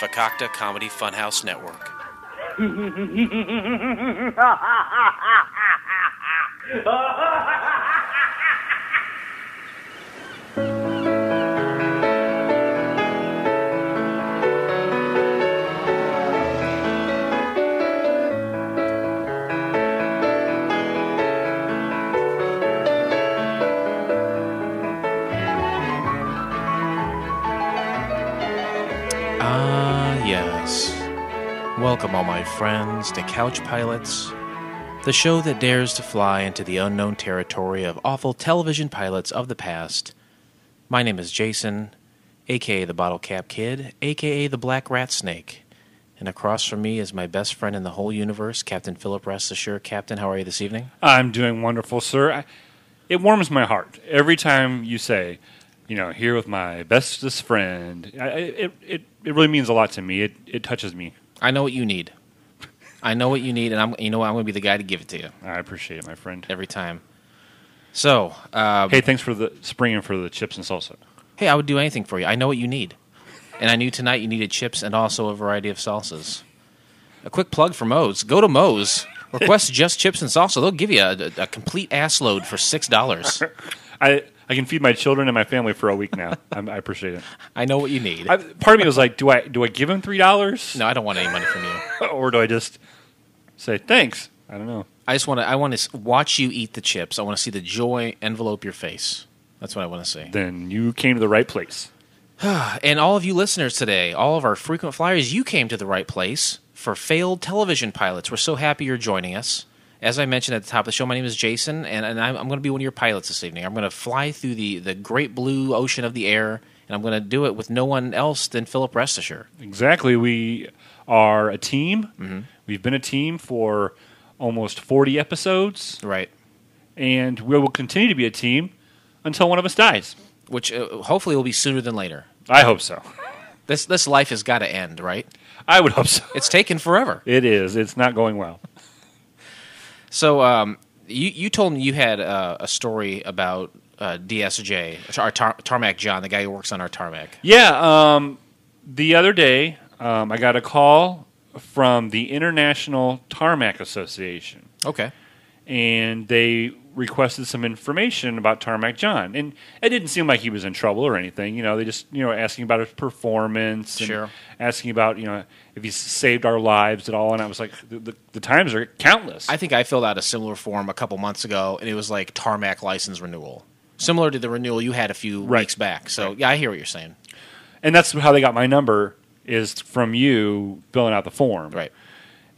Fakakta Comedy Funhouse Network. Welcome, all my friends, to Couch Pilots, the show that dares to fly into the unknown territory of awful television pilots of the past. My name is Jason, aka the Bottle Cap Kid, aka the Black Rat Snake. And across from me is my best friend in the whole universe, Captain Philip Rest. Captain, how are you this evening? I'm doing wonderful, sir. I, it warms my heart every time you say, you know, here with my bestest friend. I, it, it, it really means a lot to me. It, it touches me. I know what you need. I know what you need, and I'm you know what, I'm going to be the guy to give it to you I appreciate it, my friend. every time. So, um, Hey, thanks for the springing for the chips and salsa. Hey, I would do anything for you. I know what you need. And I knew tonight you needed chips and also a variety of salsas. A quick plug for Moe's. Go to Moe's. Request just chips and salsa. They'll give you a, a, a complete ass load for $6. I, I can feed my children and my family for a week now. I'm, I appreciate it. I know what you need. I, part of me was like, do I do I give him three dollars, no, I don't want any money from you. or do I just say thanks? I don't know. I just want to I want to watch you eat the chips. I want to see the joy envelope your face. That's what I want to see. Then you came to the right place. And all of you listeners today, all of our frequent flyers, you came to the right place for failed television pilots. We're so happy you're joining us. As I mentioned at the top of the show, my name is Jason, and, and I'm, I'm going to be one of your pilots this evening. I'm going to fly through the, the great blue ocean of the air, and I'm going to do it with no one else than Philip Restisher. Exactly. We are a team. We've been a team for almost 40 episodes, Right. and we will continue to be a team until one of us dies. Which uh, hopefully will be sooner than later. I hope so. This, this life has got to end, right? I would hope so. It's taken forever. It is. It's not going well. So, um, you, you told me you had uh, a story about uh, DSJ, our tar- Tarmac John, the guy who works on our tarmac. Yeah. Um, the other day, um, I got a call from the International Tarmac Association, Okay. and they requested some information about Tarmac John. And it didn't seem like he was in trouble or anything. You know, they just you know asking about his performance, and Sure. asking about you know if he's saved our lives at all. And I was like, the, the, the times are countless. I think I filled out a similar form a couple months ago, and it was like tarmac license renewal, similar to the renewal you had a few Right. weeks back. So yeah, I hear what you're saying. and that's how they got my number is from you filling out the form. Right.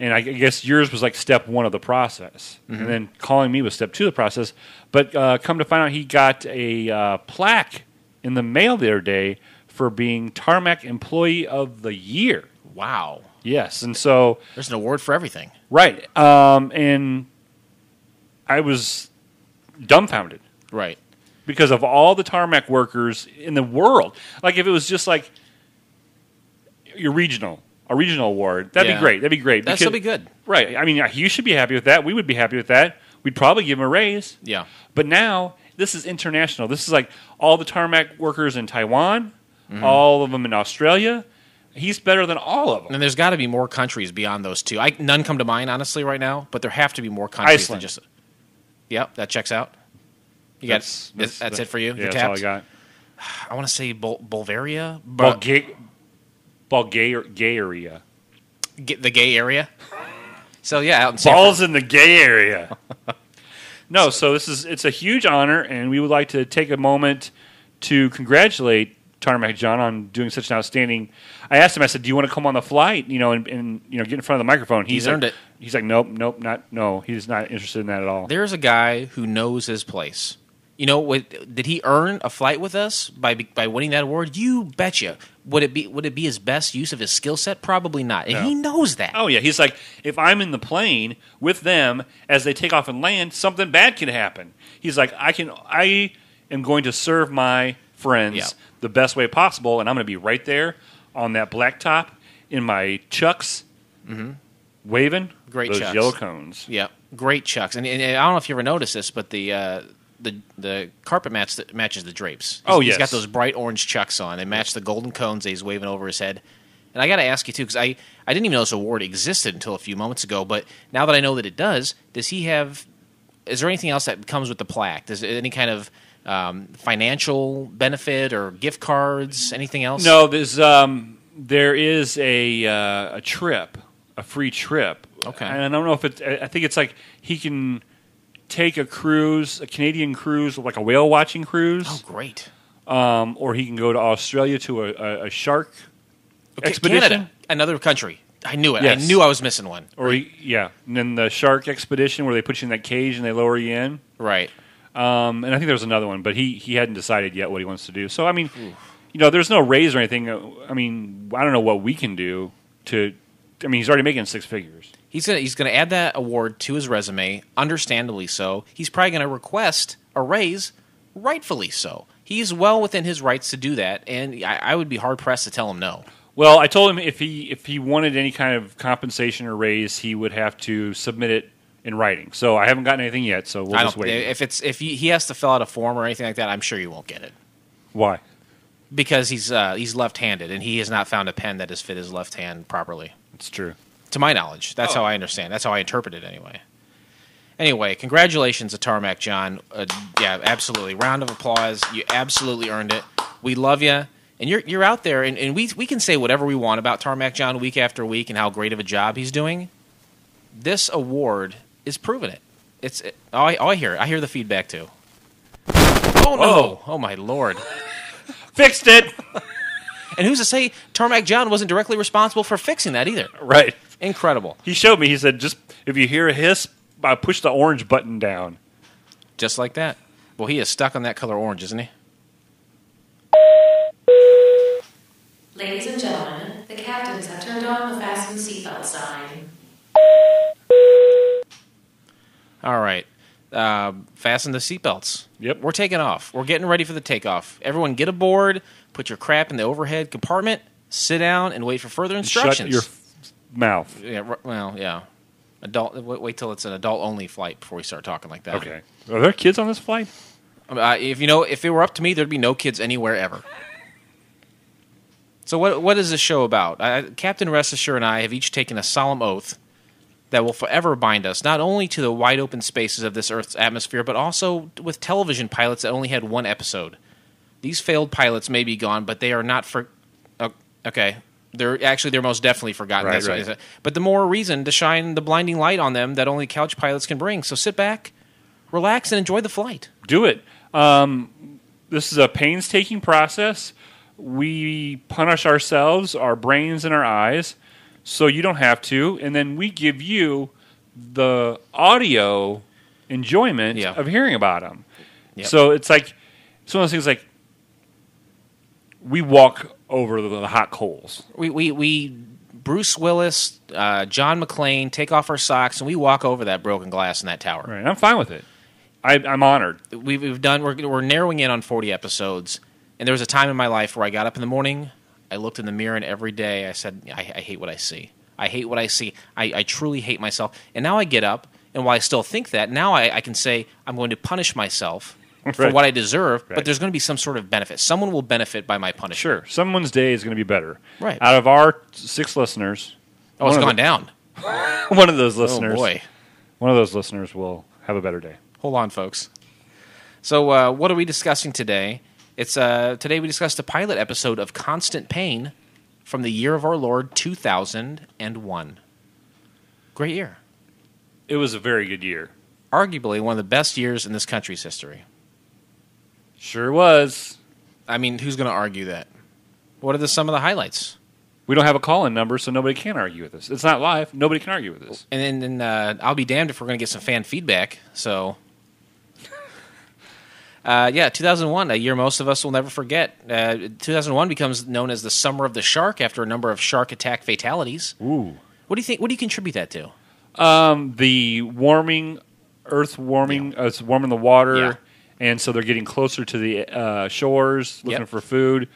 And I guess yours was like step one of the process, Mm-hmm. and then calling me was step two of the process. But uh, come to find out, he got a uh, plaque in the mail the other day for being Tarmac Employee of the Year. Wow. Yes, and so There's an award for everything. right, um, and I was dumbfounded Right. because of all the tarmac workers in the world. Like if it was just like your regional, a regional award, that'd Yeah. be great. That'd be great. That'd still be good. Right. I mean, you should be happy with that. We would be happy with that. We'd probably give him a raise. Yeah. But now this is international. This is like all the tarmac workers in Taiwan, mm-hmm. all of them in Australia. He's better than all of them. And there's got to be more countries beyond those two. I, none come to mind, honestly, right now, but there have to be more countries Iceland. than just. Yep, that checks out. You got that's, that's, it for you. Yeah, You're that's all I tapped? got. I want to say Bul- Bulgaria, but Bulga- Bulgaria. Gay area. Get the gay area. So yeah, out in San Balls in the gay area. no, so this is it's a huge honor, and we would like to take a moment to congratulate Tarmac John on doing such an outstanding. I asked him. I said, "Do you want to come on the flight? You know, and, and you know, get in front of the microphone." He's like, earned it. He's like, "Nope, nope, not no." He's not interested in that at all. There's a guy who knows his place. You know, what, did he earn a flight with us by by winning that award? You betcha. Would it be would it be his best use of his skill set? Probably not, and No. he knows that. Oh yeah, he's like, if I'm in the plane with them as they take off and land, something bad can happen. He's like, I can, I am going to serve my friends Yeah. the best way possible, and I'm going to be right there on that blacktop in my chucks, waving Mm-hmm. Great those Chucks. yellow cones. Yeah, great chucks, and, and I don't know if you ever noticed this, but the uh, the the carpet match that matches the drapes. Oh, yes. he's got those bright orange chucks on. They match the golden cones that he's waving over his head. And I got to ask you too, because I, I didn't even know this award existed until a few moments ago. But now that I know that it does, does he have? Is there anything else that comes with the plaque? Does it, any kind of um, financial benefit or gift cards? Anything else? No, there's um, there is a uh, a trip, a free trip. Okay. And I don't know if it's. I think it's like he can take a cruise, a Canadian cruise, like a whale watching cruise, Oh, great. um, or he can go to Australia to a, a, a shark Okay, expedition. Canada, another country. I knew it. Yes. I knew I was missing one. Or he, yeah, and then the shark expedition where they put you in that cage and they lower you in. Right. Um, and I think there was another one, but he he hadn't decided yet what he wants to do. So I mean, you know, there's no raise or anything. I mean, I don't know what we can do to. I mean, he's already making six figures. He's gonna he's gonna add that award to his resume, understandably so. He's probably gonna request a raise, rightfully so. He's well within his rights to do that, and I, I would be hard pressed to tell him no. Well, I told him if he if he wanted any kind of compensation or raise, he would have to submit it in writing. So I haven't gotten anything yet. So we'll I just wait. If it's if he, he has to fill out a form or anything like that, I'm sure you won't get it Why? because he's uh, he's left handed and he has not found a pen that has fit his left hand properly. It's true. To my knowledge, that's Oh. how I understand. That's how I interpret it anyway. Anyway, congratulations to Tarmac John. Uh, yeah, absolutely. Round of applause. You absolutely earned it. We love you. And you're you're out there, and, and we we can say whatever we want about Tarmac John week after week and how great of a job he's doing. This award is proving it. It's it, oh, I, oh, I hear. I hear the feedback too. Oh no! Whoa. Oh my lord! Fixed it. And who's to say Tarmac John wasn't directly responsible for fixing that either? right. Incredible. He showed me. He said, just if you hear a hiss, I push the orange button down. Just like that. Well, he is stuck on that color orange, isn't he? Ladies and gentlemen, the captains have turned on the fasten seatbelt sign. All right. Uh, fasten the seatbelts. Yep. We're taking off. We're getting ready for the takeoff. Everyone get aboard, put your crap in the overhead compartment, sit down, and wait for further instructions. Shut your f- mouth. yeah, r- well, yeah. Adult. Wait, wait till it's an adult-only flight before we start talking like that. Okay. Are there kids on this flight? Uh, if you know, if it were up to me, there'd be no kids anywhere ever. So what what is this show about? I, Captain Rest Assure and I have each taken a solemn oath that will forever bind us not only to the wide open spaces of this Earth's atmosphere, but also with television pilots that only had one episode. These failed pilots may be gone, but they are not for. oh, okay, they're actually they're most definitely forgotten. Right, That's right. But the more reason to shine the blinding light on them that only couch pilots can bring. So sit back, relax, and enjoy the flight. Do it. Um, this is a painstaking process. We punish ourselves, our brains, and our eyes, so you don't have to. And then we give you the audio enjoyment Yeah. of hearing about them. Yep. So it's like it's one of those things like we walk over the, the hot coals. we we, we Bruce Willis, uh, John McClane take off our socks and we walk over that broken glass in that tower. Right. I'm fine with it. I, I'm honored. We've, we've done we're, we're narrowing in on 40 episodes and there was a time in my life where I got up in the morning I looked in the mirror and every day I said I, I hate what I see I hate what I see I, I truly hate myself and now I get up and while I still think that now I, I can say I'm going to punish myself for Right. what I deserve Right. but there's going to be some sort of benefit someone will benefit by my punishment Sure. Someone's day is going to be better. Right. Out of our six listeners, oh it's gone the- down one of those listeners, oh boy one of those listeners will have a better day. Hold on, folks. So, uh, what are we discussing today? It's uh, today we discussed a pilot episode of Constant Payne from the year of our Lord 2001. Great year, It was a very good year. arguably one of the best years in this country's history. Sure was. I mean, who's going to argue that? What are the some of the highlights? We don't have a call-in number, so nobody can argue with us. It's not live. Nobody can argue with this. And then, then uh, I'll be damned if we're going to get some fan feedback. So, uh, yeah, 2001, a year most of us will never forget. Uh, 2001 becomes known as the Summer of the Shark after a number of shark attack fatalities. Ooh. What do you think? What do you contribute that to? Um, the warming, Earth warming, uh, it's warming the water, Yeah. And so they're getting closer to the uh, shores, looking Yep. for food.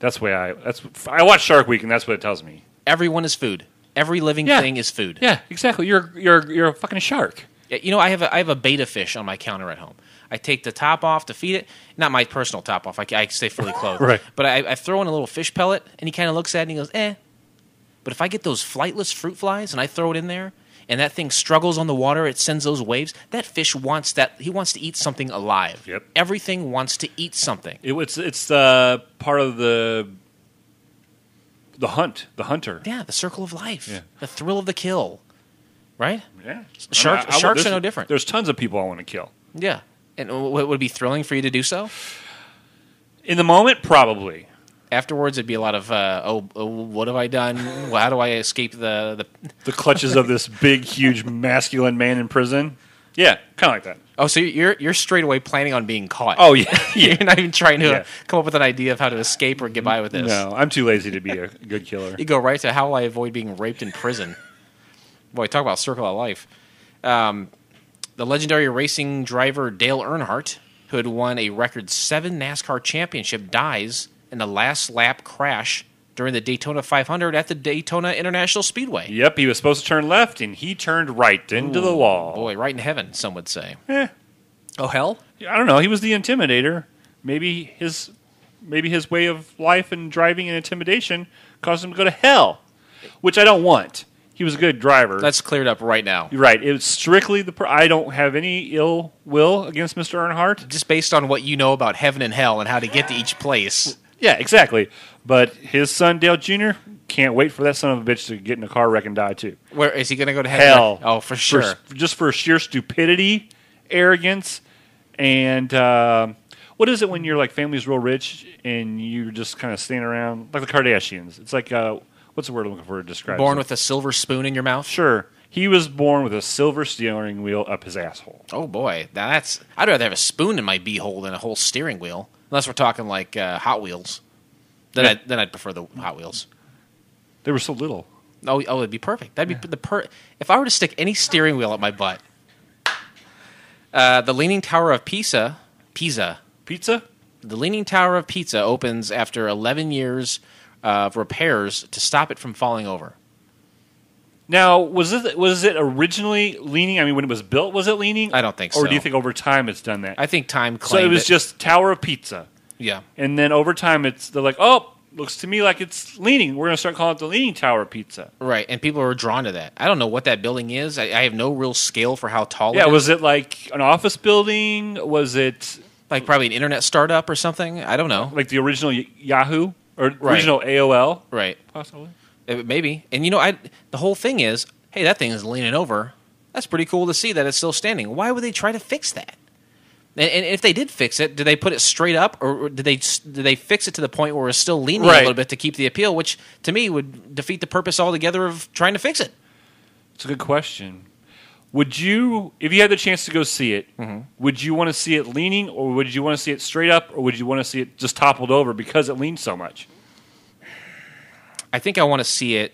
That's the way I. That's I watch Shark Week, and that's what it tells me. Everyone is food. Every living Yeah. thing is food. Yeah, exactly. You're you're you're a fucking shark. Yeah, You know, I have a, I have a beta fish on my counter at home. I take the top off to feed it. Not my personal top off. I, I stay fully clothed. Right. But I, I throw in a little fish pellet, and he kind of looks at it and he goes, "Eh." But if I get those flightless fruit flies and I throw it in there, and that thing struggles on the water, it sends those waves. That fish wants that. He wants to eat something alive. Yep. Everything wants to eat something. It, it's it's uh, part of the the hunt, the hunter. Yeah, the circle of life, Yeah. the thrill of the kill, right? Yeah, Shark- I- I- sharks are no different. There's tons of people I want to kill. Yeah. And w- would it be thrilling for you to do so? In the moment, probably. Afterwards, it'd be a lot of, uh, oh, oh, what have I done? Well, how do I escape the, the The clutches of this big, huge, masculine man in prison. Yeah, kind of like that. Oh, so you're you're straight away planning on being caught. Oh yeah, yeah. you're not even trying to Yeah. come up with an idea of how to escape or get by with this. No, I'm too lazy to be a good killer. You go right to how I avoid being raped in prison. Boy, talk about circle of life. Um, the legendary racing driver Dale Earnhardt, who had won a record seven NASCAR championship, dies in a last lap crash during the Daytona 500 at the Daytona International Speedway. Yep, he was supposed to turn left, and he turned right into the wall. Boy, right in heaven, some would say. Eh, Oh hell! I don't know. He was the intimidator. Maybe his maybe his way of life and driving and intimidation caused him to go to hell, which I don't want. He was a good driver. That's cleared up right now. You're right. It was strictly the. Per- I don't have any ill will against Mr. Earnhardt. Just based on what you know about heaven and hell and how to get to each place. Yeah, exactly. But his son Dale Jr. can't wait for that son of a bitch to get in a car wreck and die too. Where is he going to go to heaven? Hell. Oh, for sure. just for sheer stupidity, arrogance, and uh, what is it when your like family's real rich and you're just kind of standing around like the Kardashians? It's like uh, what's the word I'm looking for to describe? Born it? with a silver spoon in your mouth. sure. He was born with a silver steering wheel up his asshole. Oh boy, Now that's. I'd rather have a spoon in my beehole than a whole steering wheel. Unless we're talking like uh, Hot Wheels. Then Yeah. I then I'd prefer the Hot Wheels. They were so little. Oh, oh, it'd be perfect. That'd be the per. If I were to stick any steering wheel up my butt, uh, the Leaning Tower of Pisa, Pisa, Pizza? the Leaning Tower of Pisa opens after 11 years of repairs to stop it from falling over. Now, was it was it originally leaning? I mean, when it was built, was it leaning? I don't think so. Or do you think over time it's done that? I think time so claimed it was just Tower of Pizza, yeah. and then over time, it's they're like, oh, looks to me like it's leaning. We're gonna start calling it the Leaning Tower of Pizza. Right, and people are drawn to that. I don't know what that building is. I, I have no real scale for how tall Yeah, it is. was it like an office building? Was it like probably an internet startup or something. I don't know. like the original Y- Yahoo or original AOL? Right, Possibly. Uh, maybe. And you know, I the whole thing is, hey, that thing is leaning over. That's pretty cool to see that it's still standing. Why would they try to fix that? And, and if they did fix it, did they put it straight up, or did they did they fix it to the point where it's still leaning a little bit to keep the appeal? Which to me would defeat the purpose altogether of trying to fix it. It's a good question. Would you, if you had the chance to go see it, Mm-hmm. would you want to see it leaning, or would you want to see it straight up, or would you want to see it just toppled over because it leans so much? I think I want to see it.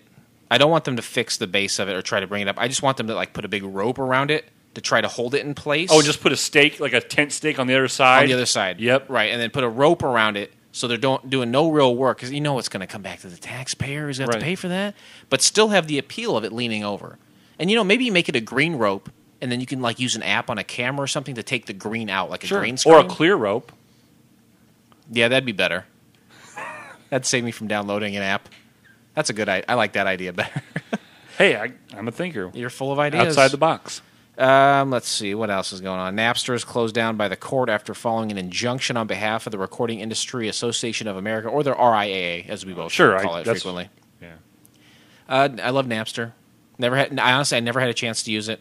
I don't want them to fix the base of it or try to bring it up. I just want them to like put a big rope around it to try to hold it in place. Oh, just put a stake, like a tent stake, on the other side. on the other side. Yep. Right, and then put a rope around it so they're don't, doing no real work because you know it's going to come back to the taxpayer who's going to have to pay for that. But still have the appeal of it leaning over. And you know maybe you make it a green rope, and then you can like use an app on a camera or something to take the green out, like a green screen. Or a clear rope. yeah, that'd be better. That'd save me from downloading an app. That's a good. idea. I like that idea better. Hey, I, I'm a thinker. You're full of ideas. Outside the box. Um, let's see what else is going on. Napster is closed down by the court after following an injunction on behalf of the Recording Industry Association of America, or the RIAA, as we both Sure, I- call it that's- frequently. Yeah. Uh, I love Napster. Never had. I honestly, I never had a chance to use it.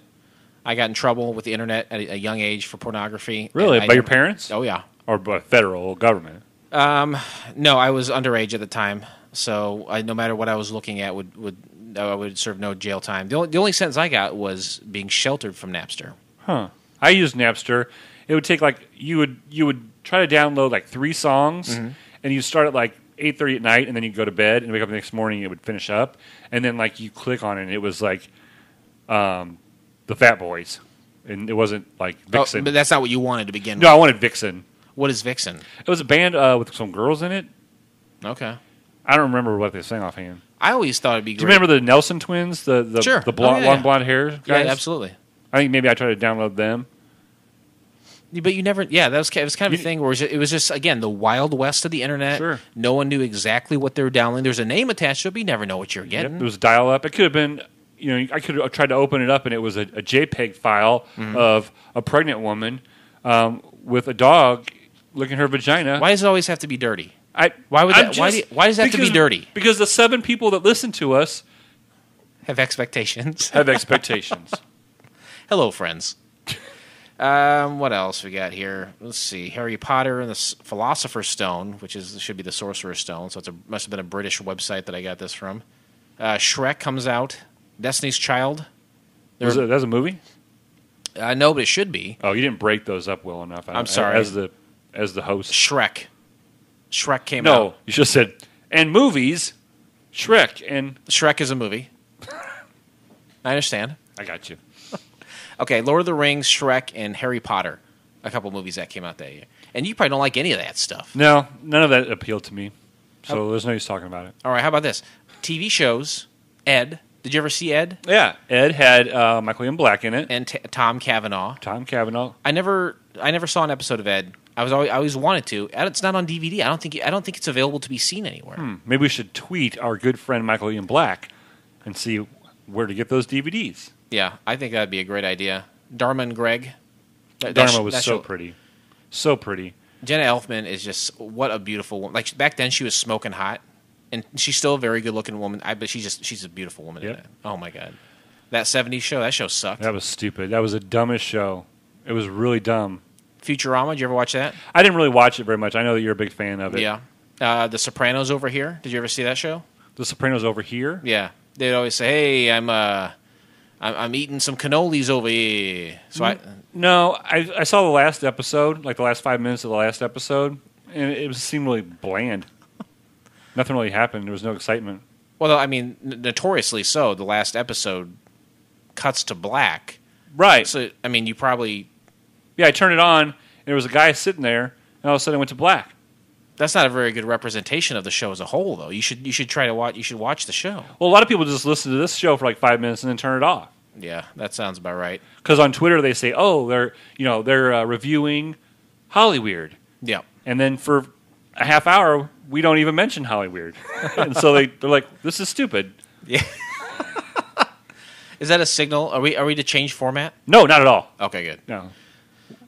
I got in trouble with the internet at a, young age for pornography. Really? and I By your parents? Oh yeah. Or by federal government? No, I was underage at the time, so I, no matter what I was looking at, would would I would serve no jail time. The only, the only sentence I got was being sheltered from Napster. Huh. I used Napster. It would take like you would you would try to download like three songs, Mm-hmm. and you start at like eight thirty at night, and then you go to bed and wake up the next morning. It would finish up, and then like you click on it, and it was like, um, the Fat Boys, and it wasn't like Oh, Vixen. but that's not what you wanted to begin no, I wanted Vixen. What is Vixen? It was a band uh, with some girls in it. Okay. I don't remember what they sang offhand. I always thought it'd be Do you remember the Nelson twins? The the, Sure. the blonde, Oh, yeah, long yeah. blonde hair Yeah, guys. absolutely. I think maybe I tried to download them. But you never, yeah, that was ki- it was kind of a You- thing where it was, ju- it was just again the wild west of the internet. Sure. No one knew exactly what they were downloading. There's a name attached to it, but you never know what you're Yep, getting. it was dial up. It could have been, you know, I could have tried to open it up and it was a, a JPEG file Mm-hmm. of a pregnant woman um, with a dog licking her vagina. Why does it always have to be dirty? I, Why would that- why do you- why does it have to be dirty? Because the seven people that listen to us Have expectations. have expectations. Hello, friends. Um, what else we got here? Let's see. Harry Potter and the Philosopher's Stone, which is should be the Sorcerer's Stone. So it must have been a British website that I got this from. Uh, Shrek comes out. Destiny's Child. There- Was it, that's a movie? I know, but it should be Oh, you didn't break those up well enough. I'm sorry. As the as the host. Shrek. Shrek came No, out. you just said and movies, Shrek, and Shrek is a movie. I understand. I got you. Okay, Lord of the Rings, Shrek, and Harry Potter. A couple movies that came out that year. And you probably don't like any of that stuff. No, none of that appealed to me. So there's no use talking about it. All right, how about this? TV shows. Ed. Did you ever see Ed? Yeah, Ed had uh, Michael Ian Black in it. And T- Tom Cavanagh. Tom Cavanagh. I never, I never saw an episode of Ed. I was always, I always wanted to. It's not on DVD. I don't think, I don't think it's available to be seen anywhere. Hmm, maybe we should tweet our good friend Michael Ian Black and see where to get those DVDs. Yeah, I think that'd be a great idea. Dharma and Greg. That- that Dharma sh- was so show- pretty, so pretty. Jenna Elfman is just what a beautiful woman. Like back then, she was smoking hot, and she's still a very good looking woman. I but she's just she's a beautiful woman. Yep. Oh my god, that '70s show. That show sucked. That was stupid. That was the dumbest show. It was really dumb. Futurama. Did you ever watch that? I didn't really watch it very much. I know that you're a big fan of it. Yeah. Uh, the Sopranos over here. Did you ever see that show? The Sopranos over here. Yeah. They'd always say, "Hey, I'm uh, I'm, I'm eating some cannolis over here." So I, No, I, I saw the last episode, like the last five minutes of the last episode, and it was seemed really bland. Nothing really happened. There was no excitement. well, I mean, n- notoriously so. The last episode cuts to black. Right. So I mean, you probably Yeah, I turned it on, and there was a guy sitting there, and all of a sudden it went to black. that's not a very good representation of the show as a whole, though. You should you should try to watch. You should watch the show. Well, a lot of people just listen to this show for like five minutes and then turn it off. Yeah, that sounds about right. Because on Twitter they say, "Oh, they're you know they're uh, reviewing Hollyweird," Yeah. and then for a half hour we don't even mention Hollyweird, and so they they're like, "This is stupid." Yeah. Is that a signal? Are we are we to change format? No, not at all. Okay, good. No.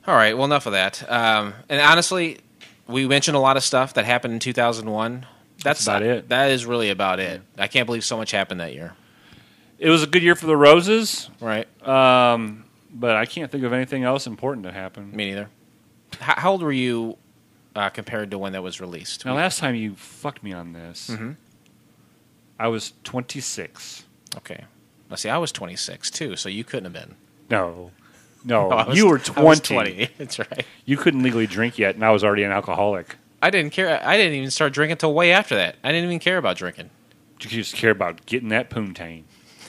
All right. Well, enough of that. Um, and honestly, we mentioned a lot of stuff that happened in 2001. That's, about it. That is really about it. I can't believe so much happened that year. It was a good year for the Roses, Right. um, but I can't think of anything else important to happen. Me neither. How, how old were you uh, compared to when that was released? Now, last time you fucked me on this, Mhm. I was 26. Okay. Now, see, I was 26 too, so you couldn't have been. No. No, I was- you were I was 20. 20. That's right. You couldn't legally drink yet, and I was already an alcoholic. I didn't care. I didn't even start drinking until way after that. I didn't even care about drinking. You just care about getting that poontang.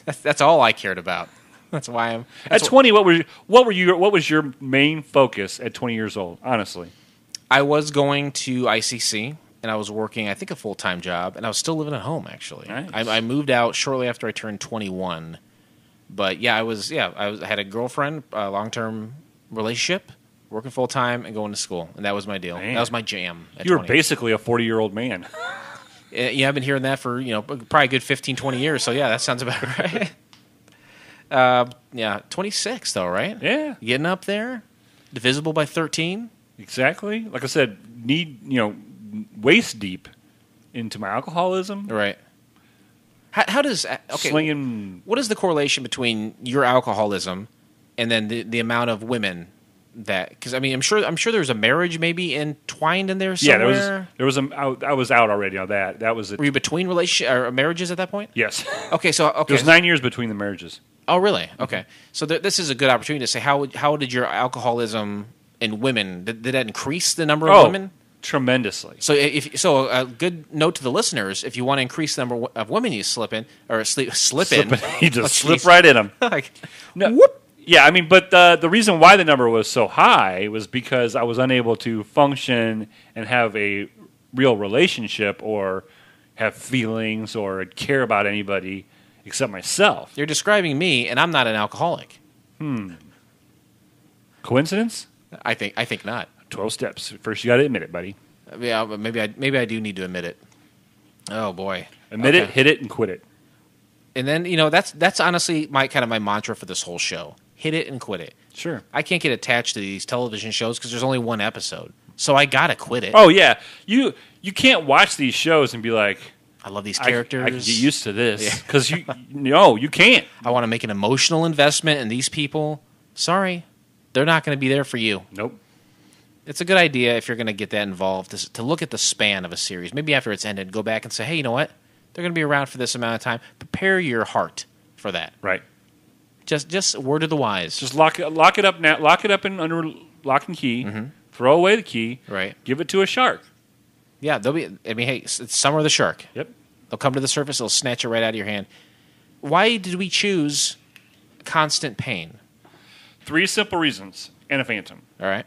That's, that's all I cared about. That's why I'm. At that's wh- 20, what were what were you what was your main focus at 20 years old? Honestly, I was going to ICC and I was working, I think, a full time job, and I was still living at home. Actually, Nice. I, I moved out shortly after I turned 21. But yeah, I was yeah I, was, I had a girlfriend, a long term relationship, working full time and going to school, and that was my deal. Man. That was my jam. At you were 20. basically a 40 year old man. Yeah, I've been hearing that for you know probably a good 15, 20 years. So yeah, that sounds about right. uh, yeah, 26 though, right? yeah, Getting up there, divisible by 13. exactly. Like I said, need you know waist deep into my alcoholism. Right. How, how does uh, okay? Slinging What is the correlation between your alcoholism and then the, the amount of women that? Because I mean, I'm sure I'm sure there's a marriage maybe entwined in there yeah, there was there was a I, I was out already on that. That was it. Were you between relationship or marriages at that point? Yes, Okay, so okay. there was nine years between the marriages. Oh, really? Okay. So th- this is a good opportunity to say how how did your alcoholism in women did, did that increase the number of Oh, women? Tremendously. So if so, a good note to the listeners: if you want to increase the number of women you slip in or slip slip in, you just Oh, slip right in them. like, No, whoop. Yeah, I mean, but the the reason why the number was so high was because I was unable to function and have a real relationship or have feelings or care about anybody except myself. You're describing me, and I'm not an alcoholic. Hmm. Coincidence? I think I think not. Twelve steps. First, you got to admit it, buddy. Yeah, but maybe I maybe I do need to admit it. Oh boy, Admit it, hit it, and quit it. And then you know that's that's honestly my kind of my mantra for this whole show: hit it and quit it. Sure. I can't get attached to these television shows because there's only one episode, so I gotta quit it. Oh yeah, you you can't watch these shows and be like, I love these characters. I, can get used to this Yeah. because you no, you can't. I want to make an emotional investment in these people. Sorry, they're not going to be there for you. Nope. It's a good idea if you're going to get that involved to, to look at the span of a series. Maybe after it's ended, go back and say, hey, you know what? They're going to be around for this amount of time. Prepare your heart for that. Right. Just, just word of the wise. Just lock it, lock it up now. Lock it up in under lock and key. Mm-hmm. Throw away the key. right. Give it to a shark. Yeah, they'll be. I mean, hey, it's it's summer of the shark. Yep. They'll come to the surface. They'll snatch it right out of your hand. Why did we choose Constant Payne? Three simple reasons and a phantom. All right.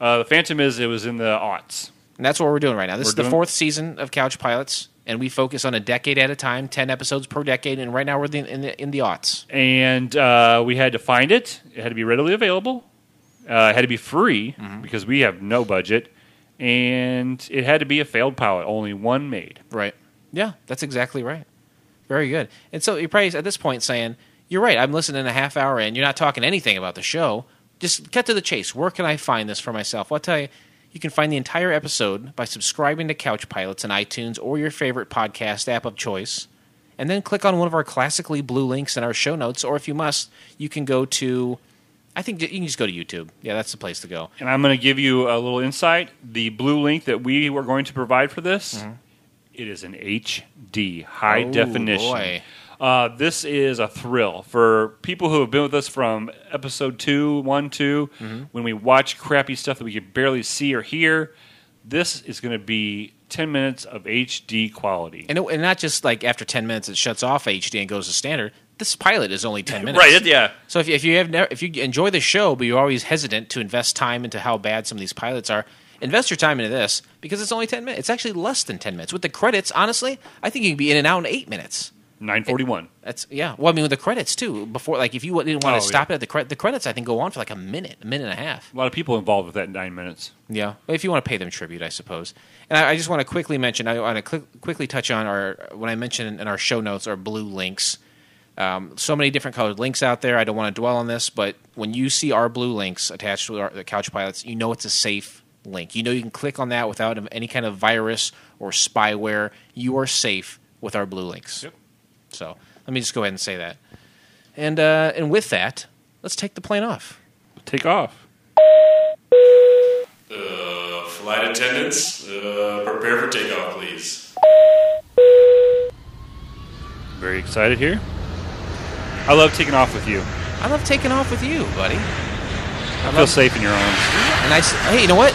Uh, the phantom is it was in the aughts. And that's what we're doing right now. This We're is the doing- fourth season of Couch Pilots, and we focus on a decade at a time, ten episodes per decade. And right now we're in the in the, in the aughts. and uh, we had to find it. It had to be readily available. Uh, it had to be free Mm-hmm. because we have no budget, and it had to be a failed pilot. Only one made. Right. Yeah, that's exactly right. Very good. And so you're probably at this point saying, "You're right. I'm listening a half hour in. You're not talking anything about the show. Just cut to the chase. Where can I find this for myself?" Well, I'll tell you. You can find the entire episode by subscribing to Couch Pilots in iTunes or your favorite podcast app of choice. And then click on one of our classically blue links in our show notes, or if you must, you can go to. I think you can just go to YouTube. Yeah, that's the place to go. And I'm going to give you a little insight. The blue link that we were going to provide for this, it is an HD, high Mm-hmm. Oh, definition. boy. Uh, this is a thrill for people who have been with us from episode two, one, two, Mm-hmm. when we watch crappy stuff that we could barely see or hear. This is going to be 10 minutes of HD quality. And, it, and not just like after 10 minutes it shuts off HD and goes to standard. This pilot is only 10 minutes. Right, yeah. So if you, if you have never, if you enjoy the show but you're always hesitant to invest time into how bad some of these pilots are, invest your time into this because it's only 10 minutes. It's actually less than 10 minutes. With the credits, honestly, I think you can be in and out in 8 minutes. 941. That's yeah. Well, I mean with the credits too. Before like if you didn't want Oh, to stop it at the credit, the credits I think go on for like a minute, a minute and a half. A lot of people involved with that nine minutes. Yeah, but if you want to pay them tribute, I suppose. And I, I just want to quickly mention, I want to cl- quickly touch on our when I mentioned in our show notes our blue links. Um, so many different colored links out there. I don't want to dwell on this, but when you see our blue links attached to our, the Couch Pilots, you know it's a safe link. You know you can click on that without any kind of virus or spyware. You are safe with our blue links. Yep. So let me just go ahead and say that. And uh, and with that, let's take the plane off. Take off. Uh, flight attendants, uh, prepare for takeoff, please. Very excited here. I love taking off with you. I love taking off with you, buddy. I feel safe in your arms. And I s- hey, you know what?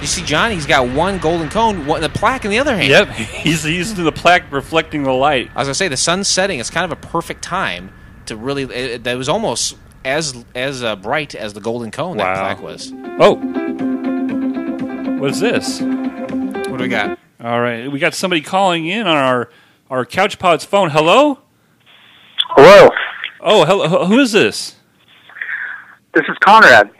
You see, Johnny, he's got one golden cone, one the plaque in the other hand. Yep, he's using the plaque reflecting the light. As I was gonna say the sun's setting. It's kind of a perfect time to really. It, it- that was almost as as uh, bright as the golden cone that plaque was. Oh, what is this? What do we got? All right, we got somebody calling in on our our Couch Pod's phone. Hello. Hello, Oh, hello. Who is this? this is Conrad.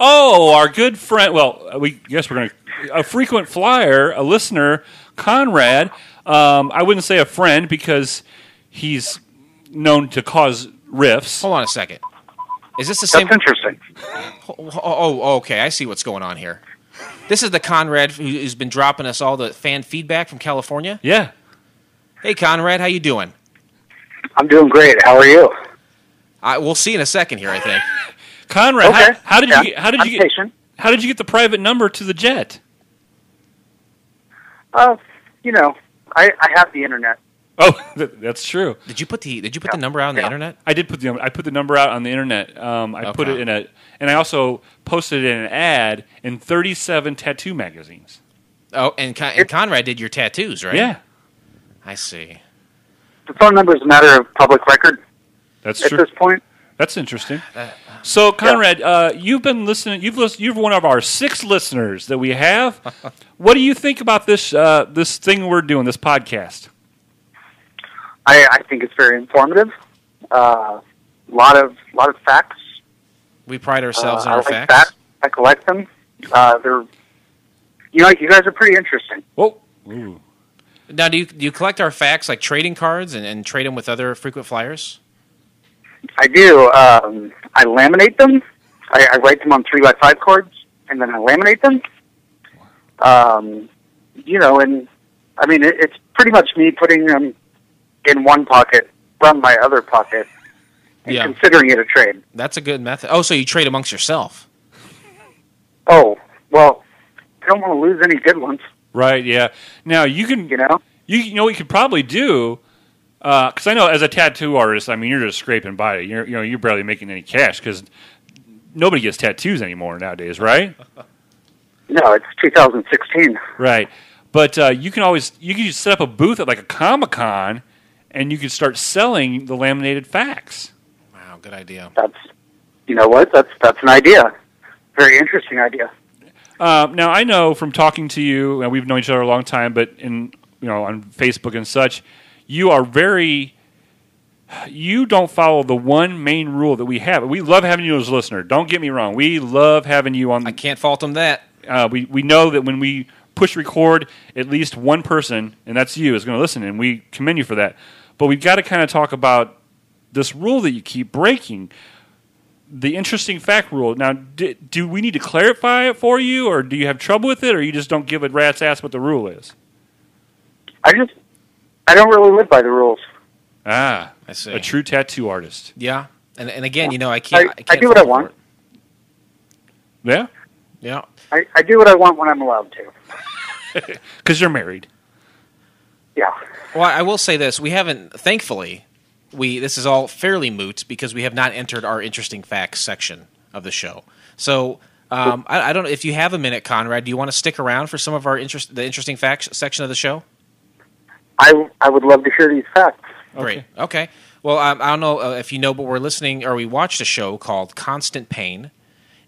Oh, our good friend. Well, we guess we're going to a frequent flyer, a listener, Conrad. Um, I wouldn't say a friend because he's known to cause rifts. Hold on a second. Is this the same? That's interesting. Oh, oh, okay. I see what's going on here. This is the Conrad who- who's been dropping us all the fan feedback from California. Yeah. Hey, Conrad, how you doing? I'm doing great. How are you? I, we'll see in a second here. I think. Conrad, Okay. how, how did Yeah, you get, how did I'm you get patient. how did you get the private number to the jet? Uh, you know, I, I have the internet. Oh, that, that's true. Did you put the Did you put the number out on the internet? I did put the I put the number out on the internet. Um, I put it in a and I also posted it in an ad in 37 tattoo magazines. Oh, and, Con- and Conrad did your tattoos, right? Yeah, I see. The phone number is a matter of public record that's at true. this point. That's interesting. So, Conrad, uh, you've been listening. You've listened. You're one of our six listeners that we have. what do you think about this uh, this thing we're doing, this podcast? I, I think it's very informative. A uh, lot of lot of facts. We pride Uh, ourselves in I our like facts. fact, I collect them. Uh, they're, you know, you guys are pretty interesting. Whoa. Ooh. Now, do you do you collect our facts like trading cards and, and trade them with other frequent flyers? I do. Um, I laminate them. I, I write them on three by five cards, and then I laminate them. Um, you know, and I mean, it, it's pretty much me putting them in one pocket from my other pocket, and Yeah. considering it a trade. That's a good method. Oh, so you trade amongst yourself? Oh, well, I don't want to lose any good ones. Right. Yeah. Now you can You know, You, you know what you could probably do because I know as a tattoo artist, I mean you're just scraping by. You're you know you're barely making any cash because nobody gets tattoos anymore nowadays, right? no, it's 2016. Right. But uh, you can always you can just set up a booth at like a comic con, and you can start selling the laminated facts. Wow, good idea. That's, you know what? That's that's an idea. Very interesting idea. Um, now I know from talking to you, and we've known each other a long time, but in you know on Facebook and such, you are very. You don't follow the one main rule that we have. We love having you as a listener. Don't get me wrong. We love having you on. I can't fault them that. Uh, we we know that when we push record, at least one person, and that's you, is going to listen, and we commend you for that. But we've got to kind of talk about this rule that you keep breaking the interesting fact rule. Now, do, do we need to clarify it for you, or do you have trouble with it, or you just don't give a rat's ass what the rule is? I just, I don't really live by the rules. Ah, I see. a true tattoo artist. Yeah, and and again, you know, I can't. I- I, I can't do what I want. it. Yeah, Yeah. I, I do what I want when I'm allowed to. because you're married. Yeah. Well, I will say this: we haven't, thankfully, we this is all fairly moot because we have not entered our interesting facts section of the show. So. Um, I, I don't know if you have a minute, Conrad. Do you want to stick around for some of our interest, the interesting facts section of the show? I, I would love to hear these facts. Great. Okay. Well, um, I don't know uh, if you know, but we're listening or we watched a show called Constant Payne,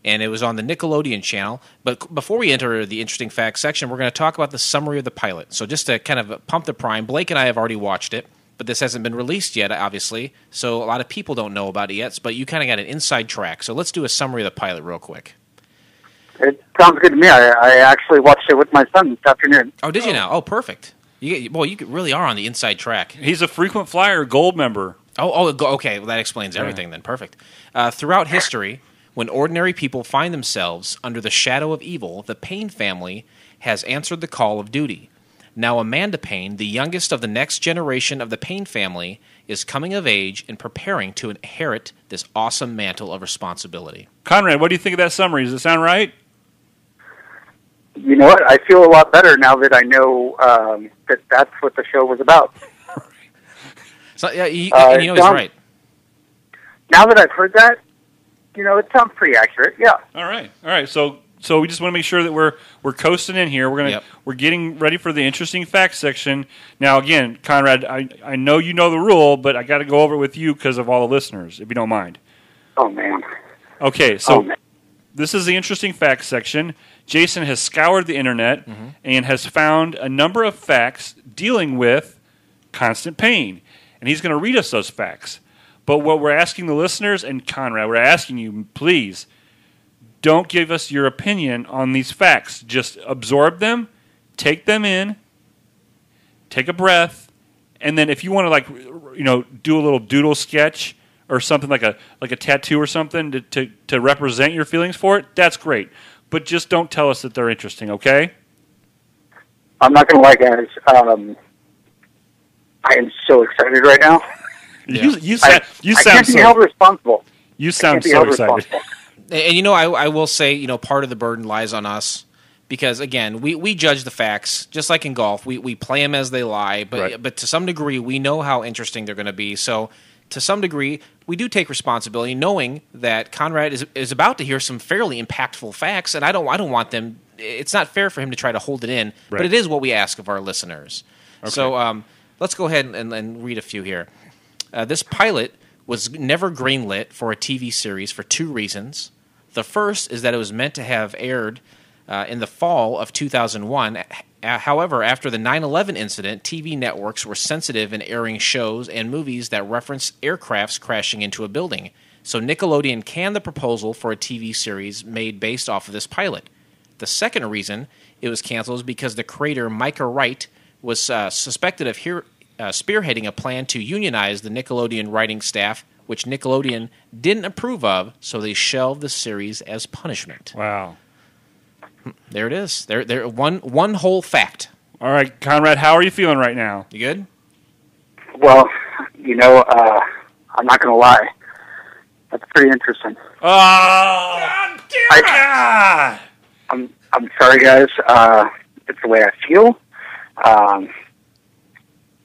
and it was on the Nickelodeon channel. But c- before we enter the interesting facts section, we're going to talk about the summary of the pilot. So just to kind of pump the prime, Blake and I have already watched it, but this hasn't been released yet, obviously. So a lot of people don't know about it yet. But you kind of got an inside track. So let's do a summary of the pilot real quick. It sounds good to me. I, I actually watched it with my son this afternoon. Oh, did you now? Oh, perfect. You get, boy, you really are on the inside track. He's a frequent flyer gold member. Oh, oh, okay. Well, that explains everything then. Perfect. Uh, throughout history, when ordinary people find themselves under the shadow of evil, the Payne family has answered the call of duty. Now, Amanda Payne, the youngest of the next generation of the Payne family, is coming of age and preparing to inherit this awesome mantle of responsibility. Conrad, what do you think of that summary? Does it sound right? You know what? I feel a lot better now that I know um, that that's what the show was about. So, yeah, you, Uh, and you know he's right. Now that I've heard that, you know, it sounds pretty accurate. Yeah. All right, all right. So, so we just want to make sure that we're we're coasting in here. We're gonna Yep. we're getting ready for the interesting facts section. Now, again, Conrad, I I know you know the rule, but I got to go over it with you because of all the listeners, if you don't mind. Oh man. Okay, so oh man. This is the interesting facts section. Jason has scoured the internet mm-hmm. and has found a number of facts dealing with Constant Payne, and he's going to read us those facts. But what we're asking the listeners and Conrad, we're asking you, please don't give us your opinion on these facts. Just absorb them, take them in, take a breath, and then if you want to like you know do a little doodle sketch or something like a like a tattoo or something to, to, to represent your feelings for it, that's great. But just don't tell us that they're interesting, okay? I'm not going to lie, guys. Um, I am so excited right now. You you I, sound you I can't be held responsible. you sound so excited. And, and, you know, I, I will say, you know, part of the burden lies on us because again, we, we judge the facts just like in golf. We we play them as they lie, but Right. but to some degree, we know how interesting they're going to be. So to some degree, we do take responsibility, knowing that Conrad is is about to hear some fairly impactful facts, and I don't I don't want them. It's not fair for him to try to hold it in, but it is what we ask of our listeners. So um, let's go ahead and, and read a few here. Uh, this pilot was never greenlit for a TV series for two reasons. The first is that it was meant to have aired uh, in the fall of 2001. H- However, after the 9 11 incident, TV networks were sensitive in airing shows and movies that reference aircrafts crashing into a building. so Nickelodeon canned the proposal for a TV series made based off of this pilot. The second reason it was canceled is because the creator, Micah Wright, was uh, suspected of uh, spearheading a plan to unionize the Nickelodeon writing staff, which Nickelodeon didn't approve of, so they shelved the series as punishment. Wow. There it is. There, there. One, one whole fact. All right, Conrad, how are you feeling right now? You good? Well, you know, uh, I'm not going to lie. That's pretty interesting. Oh, God damn it! I'm I'm sorry, guys. Uh, it's the way I feel. Um,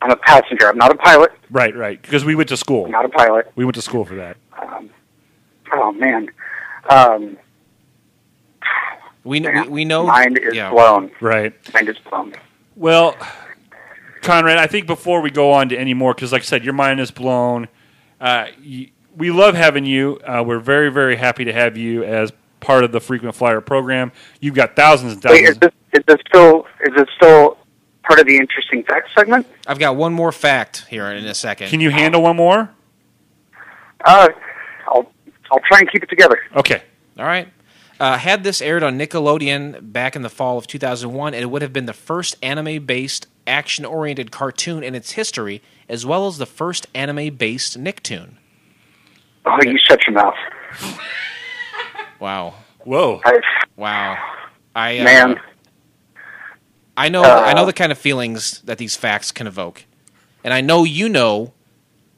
I'm a passenger. I'm not a pilot. Right, right. Because we went to school. I'm not a pilot. We went to school for that. Oh man, um, We, we, we know. mind is yeah. blown. Right. Mind is blown. Well, Conrad, I think before we go on to any more, because like I said, your mind is blown. Uh, y we love having you. Uh, we're very, very happy to have you as part of the frequent flyer program. You've got thousands and Wait, is this is this still is this still part of the interesting facts segment? I've got one more fact here in a second. Can you handle one more? Uh, I'll I'll try and keep it together. Okay. All right. Uh, had this aired on Nickelodeon back in the fall of 2001, it would have been the first anime based, action oriented cartoon in its history, as well as the first anime based Nicktoon. Oh, you shut your mouth. Wow. Whoa. I, Wow. I, uh, man, I know Uh, I know the kind of feelings that these facts can evoke. And I know you know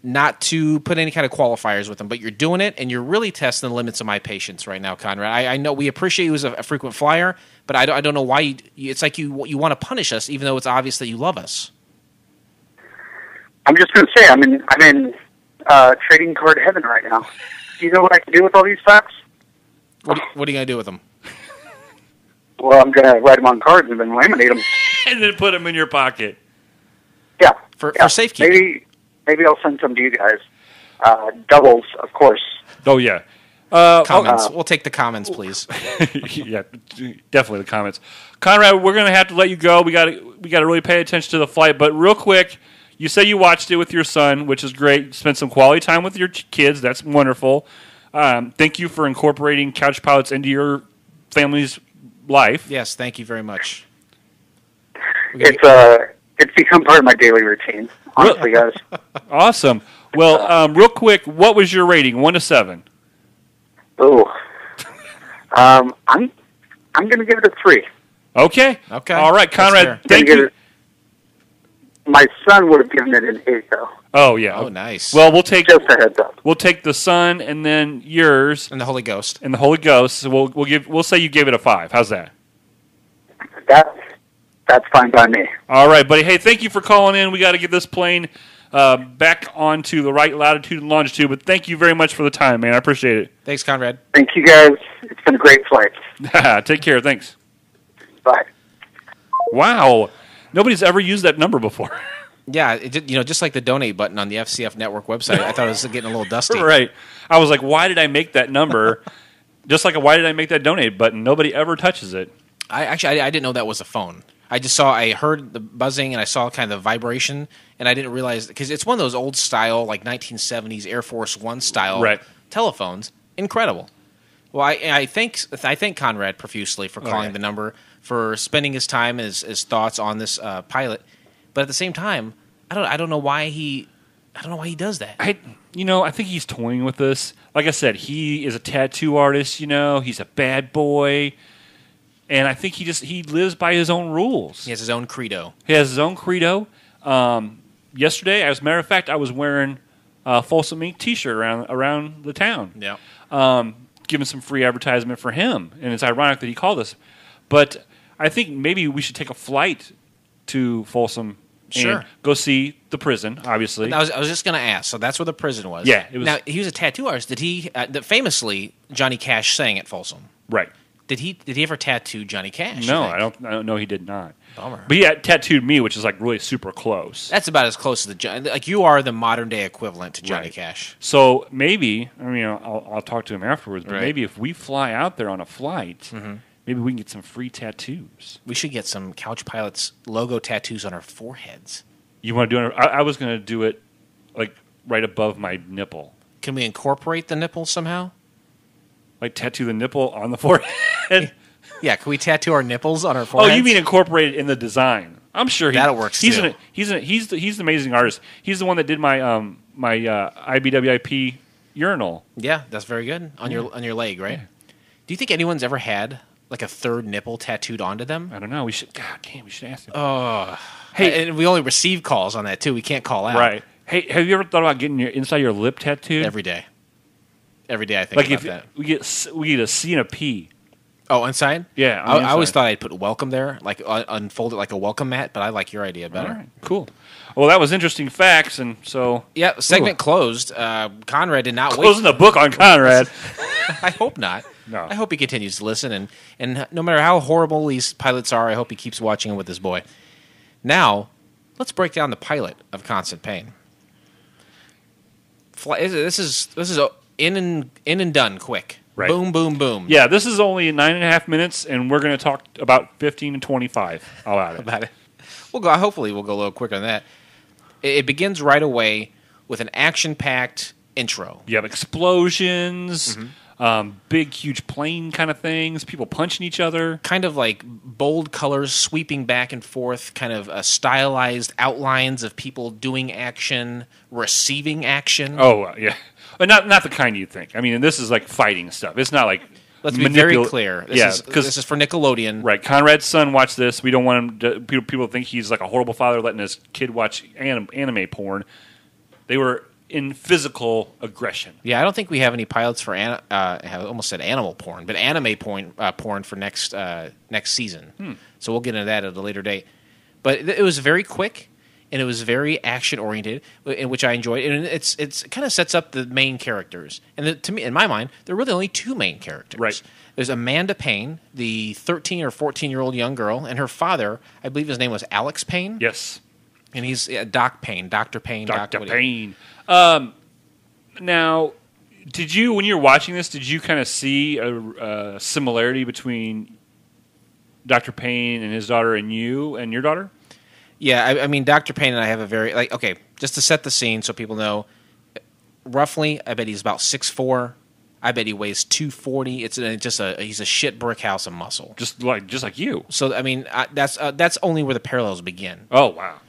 not to put any kind of qualifiers with them, but you're doing it and you're really testing the limits of my patience right now, Conrad. I, I know we appreciate you as a, a frequent flyer, but I don't, I don't know why you, it's like you you want to punish us even though it's obvious that you love us. I'm just going to say I'm in I'm in uh, trading card heaven right now. Do you know what I can do with all these facts? What, what are you going to do with them? Well, I'm going to write them on cards and then laminate them. and then put them in your pocket. Yeah, For, yeah. for safekeeping. Maybe maybe I'll send some to you guys. Uh, doubles, of course. Oh, yeah. Uh, Comments. Uh, we'll take the comments, please. yeah, definitely the comments. Conrad, we're going to have to let you go. We got to we got to really pay attention to the flight. But real quick, you say you watched it with your son, which is great. Spent some quality time with your ch- kids. That's wonderful. Um, thank you for incorporating Couch Pilots into your family's life. Yes, thank you very much. It's uh, it's become part of my daily routine. Honestly, guys. Awesome. Well, um, real quick, what was your rating? One to seven. Oh, Um, I'm I'm going to give it a three. Okay. Okay. All right, Conrad. Thank you. it- My son would have given it an eight, though. Oh yeah. Oh, nice. Well, we'll take Just a heads up. we'll take the sun and then yours and the Holy Ghost. and the Holy Ghost. So we'll we'll give we'll say you gave it a five. How's that? That that's fine by me. All right, buddy. Hey, thank you for calling in. We got to get this plane uh, back onto the right latitude and longitude. But thank you very much for the time, man. I appreciate it. Thanks, Conrad. Thank you, guys. It's been a great flight. Take care. Thanks. Bye. Wow, nobody's ever used that number before. Yeah, it did, you know, just like the donate button on the FCF network website, I thought it was getting a little dusty. right. I was like, why did I make that number? Just like, why did I make that donate button? Nobody ever touches it. I actually I, I didn't know that was a phone. I just saw I heard the buzzing and I saw kind of the vibration and I didn't realize because it's one of those old style like 1970s Air Force One style Right. telephones. Incredible. Well, I, I thank I thank Conrad profusely for calling right. the number for spending his time and his, his thoughts on this uh, pilot, but at the same time, I don't I don't know why he I don't know why he does that. I, you know, I think he's toying with this. Like I said, he is a tattoo artist. You know, he's a bad boy, and I think he just he lives by his own rules. He has his own credo. He has his own credo. Um, yesterday, as a matter of fact, I was wearing a Folsom Inc. T-shirt around around the town, Yeah. um, giving some free advertisement for him. And it's ironic that he called us, but I think maybe we should take a flight to Folsom. Sure. And go see the prison, obviously. I was, I was just going to ask. So that's where the prison was. Yeah, it was- now he was a tattoo artist. Did he? Uh, famously, Johnny Cash sang at Folsom. right. Did he? Did he ever tattoo Johnny Cash? No? I don't. I don't know. He did not. Bummer. But he had tattooed me, which is like really super close. That's about as close as the John- like you are the modern day equivalent to Johnny Right. Cash. So maybe I mean I'll, I'll talk to him afterwards. But Right. Mm-hmm. maybe if we fly out there on a flight, maybe we can get some free tattoos. We should get some Couch Pilots logo tattoos on our foreheads. You want to do it? I, I was going to do it like right above my nipple. can we incorporate the nipple somehow? Like tattoo the nipple on the forehead. Yeah, can we tattoo our nipples on our forehead? oh, you mean incorporated in the design? I'm sure he, That'll work He's too. an, he's an, he's the, he's the amazing artist. He's the one that did my um my uh, IBWIP urinal. Yeah, that's very good on your on your leg, right? Do you think anyone's ever had like a third nipple tattooed onto them? I don't know. We should. God damn, we should ask him. Oh, Hey- hey, and we only receive calls on that too. We can't call out right. Hey, have you ever thought about getting your inside your lip tattooed? every day. Every day I think like about if that. we get s- we get a C and a P. Oh, inside? Yeah, on I, the I always inside. thought I'd put welcome there, like uh, unfold it like a welcome mat. But I like your idea better. All right, cool. Well, that was interesting facts, and so Yeah, segment closed. Uh, Conrad did not closing wait. the book on Conrad. I hope not. No. I hope he continues to listen, and and no matter how horrible these pilots are, I hope he keeps watching with his boy. Now, let's break down the pilot of Constant Payne. Fly, this is this is in and in and done quick. Right. Boom, boom, boom. yeah, this is only nine and a half minutes, and we're going to talk about fifteen and twenty-five. I'll add it. about it. We'll go. Hopefully, we'll go a little quicker than that. It, it begins right away with an action-packed intro. You have explosions, Mm-hmm. um, big, huge plane kind of things, people punching each other. kind of like bold colors sweeping back and forth, kind of uh, stylized outlines of people doing action, receiving action. Oh uh, yeah, but not not the kind you think. I mean, this is like fighting stuff. It's not like Let's be very manipul- clear. This yeah, is, because this is for Nickelodeon. right, Conrad's son watched this. We don't want him. To, people, people think he's like a horrible father letting his kid watch anim, anime porn. They were in physical aggression. Yeah, I don't think we have any pilots for an, uh, I almost said animal porn, but anime porn uh, porn for next uh, next season. Hmm. So we'll get into that at a later date. But it, it was very quick and it was very action oriented, in which I enjoyed. And it's it's it kind of sets up the main characters. And the, to me, in my mind, there are really only two main characters. Right. There's Amanda Payne, the 13 or 14 year old young girl, and her father. I believe his name was Alex Payne. Yes, And he's uh, Doc Payne, Doctor Payne, Doctor Doc- Payne. Um, now, did you when you were watching this? Did you kind of see a, a similarity between Doctor Payne and his daughter, and you and your daughter? Yeah, I, I mean, Dr. Payne and I have a very like. Okay, just to set the scene so people know, roughly, I bet he's about six four. I bet he weighs two forty. It's a, just a he's a shit brick house of muscle. Just like just like you. So I mean, I, that's uh, that's only where the parallels begin. Oh wow.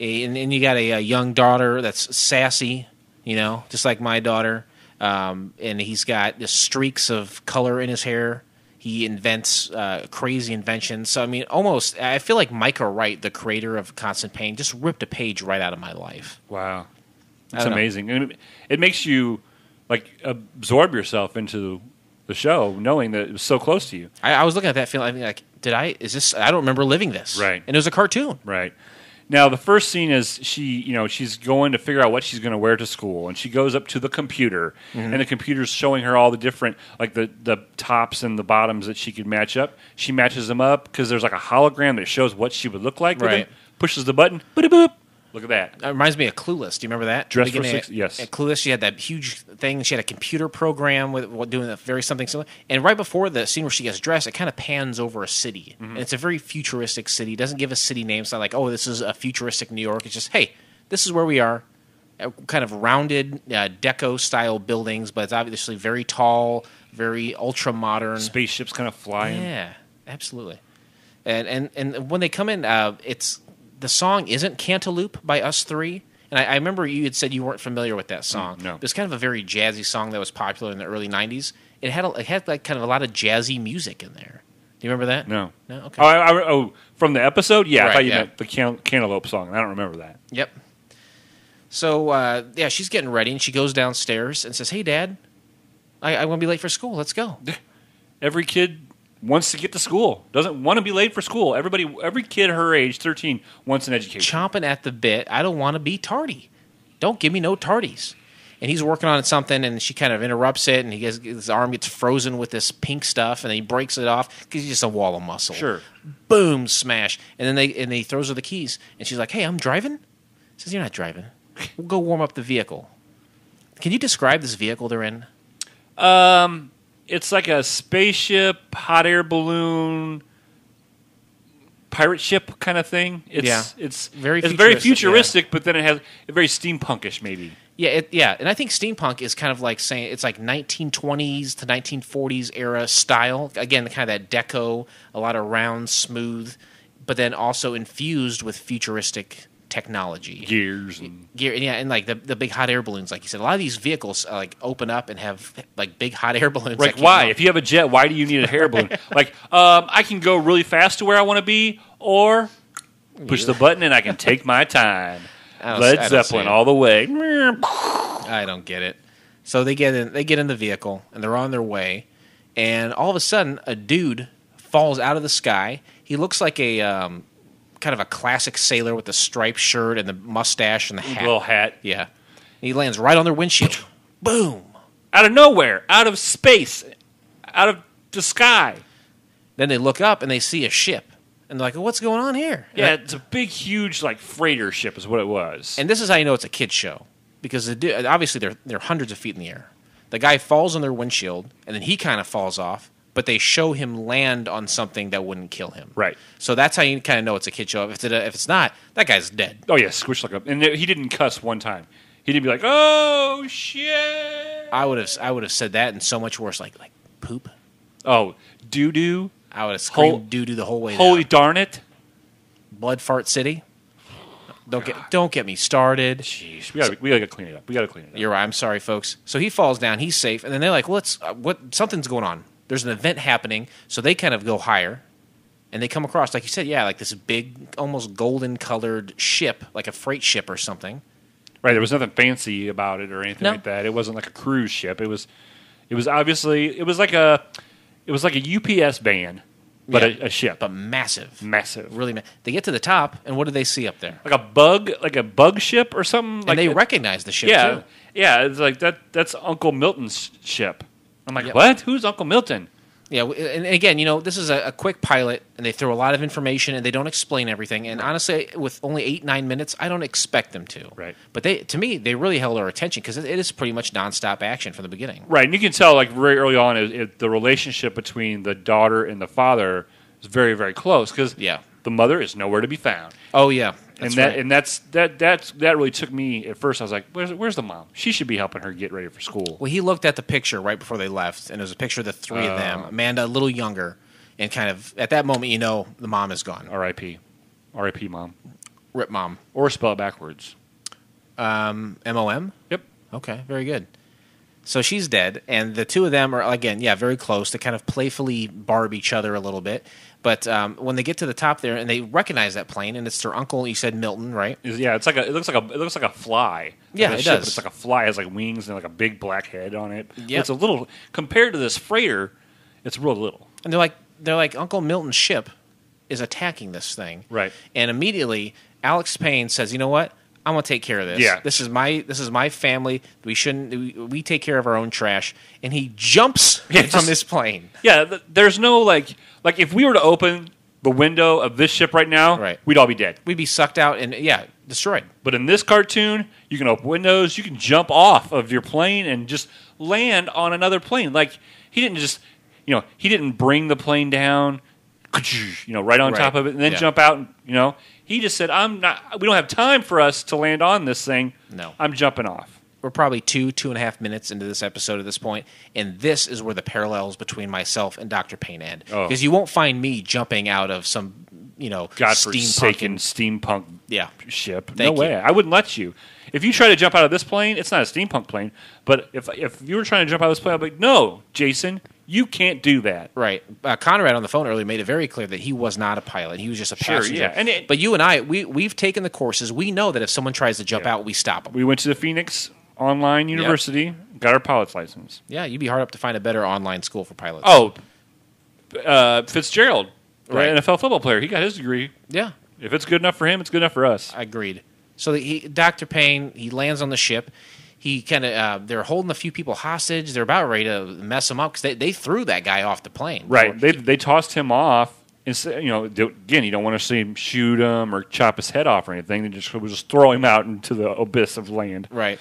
And, and you got a, a young daughter that's sassy, you know, just like my daughter. Um, and he's got just streaks of color in his hair. He invents uh, crazy inventions. So I mean, almost I feel like Micah Wright, the creator of Constant Payne, just ripped a page right out of my life. Wow. It's amazing. And it, it makes you like absorb yourself into the show knowing that it was so close to you. I, I was looking at that feeling. I mean, like, did I? Is this? I don't remember living this. Right. And it was a cartoon. Right. Now the first scene is she, you know, she's going to figure out what she's going to wear to school, and she goes up to the computer, Mm-hmm. and the computer's showing her all the different, like the the tops and the bottoms that she could match up. She matches them up because there's like a hologram that shows what she would look like. Right. Pushes the button. Boop boop. Look at that. It reminds me of Clueless. Do you remember that? Dress for Six- of- yes. At Clueless, she had that huge thing. She had a computer program with doing a very something similar. And right before the scene where she gets dressed, it kind of pans over a city. Mm-hmm. And it's a very futuristic city. It doesn't give a city name. It's not like, oh, this is a futuristic New York. It's just, hey, this is where we are. Kind of rounded uh, deco style buildings, but it's obviously very tall, very ultra modern. Spaceships kind of flying. Yeah, absolutely. And and and when they come in, uh, it's the song isn't Cantaloop by Us3. And I, I remember you had said you weren't familiar with that song. Mm, no. It was kind of a very jazzy song that was popular in the early '90s. It had a, it had like kind of a lot of jazzy music in there. Do you remember that? No. No. Okay. Oh, I, I, oh, from the episode? Yeah, I thought you yeah. meant the can- Cantaloop song. I don't remember that. Yep. So uh, yeah, she's getting ready, and she goes downstairs and says, "Hey, Dad, I, I'm going to be late for school. Let's go." Every kid wants to get to school. Doesn't want to be late for school. Everybody, every kid her age, thirteen, wants an education. chomping at the bit. I don't want to be tardy. Don't give me no tardies. And he's working on something, and she kind of interrupts it, and he gets his arm gets frozen with this pink stuff, and then he breaks it off because he's just a wall of muscle. Sure. Boom, smash, and then they and he throws her the keys, and she's like, "Hey, I'm driving." He says, "You're not driving. We'll go warm up the vehicle." Can you describe this vehicle they're in? Um, It's like a spaceship, hot air balloon, pirate ship kind of thing. It's Yeah. it's Very it's very futuristic, futuristic, but then it has a very steampunkish maybe. Yeah, it, yeah, and I think steampunk is kind of like saying it's like 1920s to 1940s era style. Again, kind of that deco, a lot of round, smooth, but then also infused with futuristic technology. Gears and Gear, yeah, and like the the big hot air balloons, like you said, a lot of these vehicles uh, like open up and have like big hot air balloons. Like why? up. If you have a jet, why do you need a hair balloon? like um, I can go really fast to where I want to be, or push the button and I can take my time. Led I don't see Zeppelin all the way. I don't get it. So they get in they get in the vehicle and they're on their way, and all of a sudden a dude falls out of the sky. He looks like a um, kind of a classic sailor with the striped shirt and the mustache and the hat. Little hat Yeah. He lands right on their windshield. Boom. out of nowhere, out of space, out of the sky. Then they look up and they see a ship. And they're like, what's going on here? Yeah, it's a big, huge like freighter ship is what it was. And this is how you know it's a kid show because the obviously they're they're hundreds of feet in the air. The guy falls on their windshield, and then he kind of falls off. But they show him land on something that wouldn't kill him. right. So that's how you kind of know it's a kid show. If it's, if it's not, that guy's dead. Oh yeah, squish like a. And he didn't cuss one time. He didn't be like, "Oh shit." I would have I would have said that and so much worse, like like poop. Oh, doo doo. I would have screamed doo doo the whole way. Holy down. darn it. blood fart city. Don't get don't get me started. Jeez, we gotta, we gotta clean it up. We gotta clean it up. You're right. I'm sorry, folks. So he falls down. He's safe, and then they're like, "What's uh, what? Something's going on. There's an event happening." So they kind of go higher, and they come across, like you said, yeah, like this big, almost golden colored ship, like a freight ship or something. Right, there was nothing fancy about it or anything No. like that. It wasn't like a cruise ship. It was, it was obviously it was like a, it was like a UPS van, but Yeah. a, a ship, but massive, massive, really. Ma- they get to the top, and what do they see up there? like a bug, like a bug ship or something. Like and they a- recognize the ship. yeah, too. yeah. It's like that. That's Uncle Milton's ship. I'm like, Yep. what? Who's Uncle Milton? Yeah, and again, you know, this is a, a quick pilot, and they throw a lot of information, and they don't explain everything. And honestly, with only eight nine minutes, I don't expect them to. Right. But they, to me, they really held our attention because it, it is pretty much nonstop action from the beginning. Right, and you can tell like very early on, it, it, the relationship between the daughter and the father is very, very close because Yeah. the mother is nowhere to be found. Oh yeah, that's and that right. and that's that that's that really took me at first. I was like, "Where's where's the mom? She should be helping her get ready for school." well, he looked at the picture right before they left, and it was a picture of the three of Oh. them. Amanda, a little younger, and kind of at that moment, you know, the mom is gone. R.I.P. R.I.P. Mom, Rip mom. or spell it backwards. Um, M O M. Yep. Okay, very good. So she's dead, and the two of them are again, yeah, very close. to kind of playfully barb each other a little bit. But um, when they get to the top there, and they recognize that plane, and it's their uncle. You said Milton, right? Yeah, it's like a, it looks like a it looks like a fly. Yeah, Like it ship, does. It's like a fly it has like wings and like a big black head on it. Yep. It's a little compared to this freighter. It's real little. And they're like, they're like, Uncle Milton's ship is attacking this thing, Right. And immediately, Alex Payne says, "You know what? I'm gonna take care of this. Yeah. This is my this is my family. We shouldn't. We, we take care of our own trash." And he jumps Yeah, from this plane. Yeah, th- there's no like like if we were to open the window of this ship right now, Right. we'd all be dead. We'd be sucked out and yeah, destroyed. But in this cartoon, you can open windows, you can jump off of your plane and just land on another plane. Like he didn't just, you know, he didn't bring the plane down, you know, right on Right. top of it and then Yeah. jump out. And, you know, he just said, "I'm not. We don't have time for us to land on this thing. No. I'm jumping off." We're probably two, two and a half minutes into this episode at this point, and this is where the parallels between myself and Doctor Payne end. Oh. Because you won't find me jumping out of some, you know, Godforsaken steampunk. steampunk Yeah. ship. Thank no you. way. I wouldn't let you. If you try to jump out of this plane, it's not a steampunk plane. But if if you were trying to jump out of this plane, I'd be like, no, Jason, you can't do that. Right. Uh, Conrad on the phone earlier made it very clear that he was not a pilot. He was just a Sure, passenger. yeah. And it- but you and I, we we've taken the courses. We know that if someone tries to jump Yeah. out, we stop them. We went to the Phoenix Online University, got our pilot's license. yeah, you'd be hard up to find a better online school for pilots. Oh, uh, Fitzgerald, Right. NFL football player, he got his degree. yeah. If it's good enough for him, it's good enough for us. Agreed. So he, Dr. Payne, he lands on the ship. He kind of, uh, they're holding a few people hostage. They're about ready to mess him up because they, they threw that guy off the plane. Right. They they tossed him off. Instead, you know, again, you don't want to see him shoot him or chop his head off or anything. They just just throw him out into the abyss of land. Right.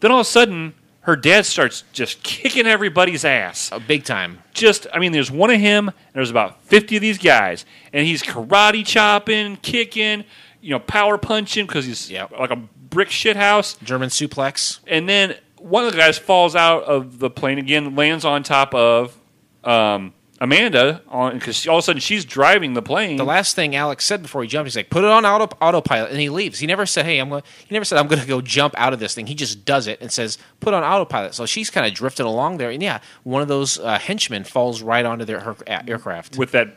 Then all of a sudden, her dad starts just kicking everybody's ass. Uh, big time. Just, I mean, there's one of him, and there's about 50 of these guys, and he's karate chopping, kicking, you know, power punching because he's Yep. like a brick shit house. German suplex. And then one of the guys falls out of the plane again, lands on top of um, Amanda on because all of a sudden she's driving the plane. The last thing Alex said before he jumped, he's like, "Put it on auto autopilot," and he leaves. He never said, "Hey, I'm going." He never said, "I'm going to go jump out of this thing." He just does it and says, "Put on autopilot." So she's kind of drifted along there, and yeah, one of those uh, henchmen falls right onto their her aircraft. with that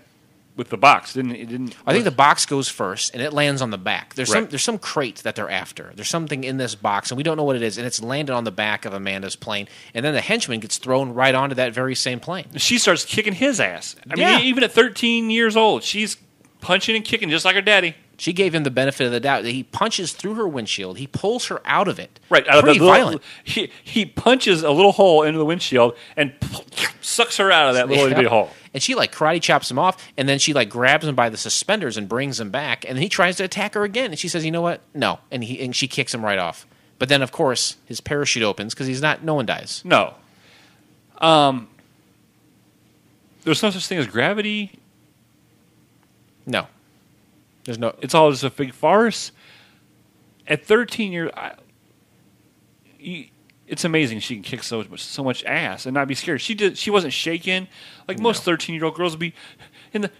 with the box didn't it didn't I think the box goes first, and it lands on the back. There's some Right. there's some crate that they're after. There's something in this box, and we don't know what it is, and it's landed on the back of Amanda's plane, and then the henchman gets thrown right onto that very same plane. she starts kicking his ass. I mean, even at 13 years old, she's punching and kicking just like her daddy. She gave him the benefit of the doubt. He punches through her windshield. He pulls her out of it. Right out of Pretty little, violent. He he punches a little hole into the windshield and sucks her out of that little Yeah. hole. And she like karate chops him off, and then she like grabs him by the suspenders and brings him back. And then he tries to attack her again, and she says, "You know what? No." And he and she kicks him right off. But then, of course, his parachute opens because he's not. No one dies. No. Um. There's no such thing as gravity. No. There's no. It's all just a big farce. At 13 years, I, you, it's amazing she can kick so much so much ass and not be scared. She did. She wasn't shaken like most 13 year old girls would be in the,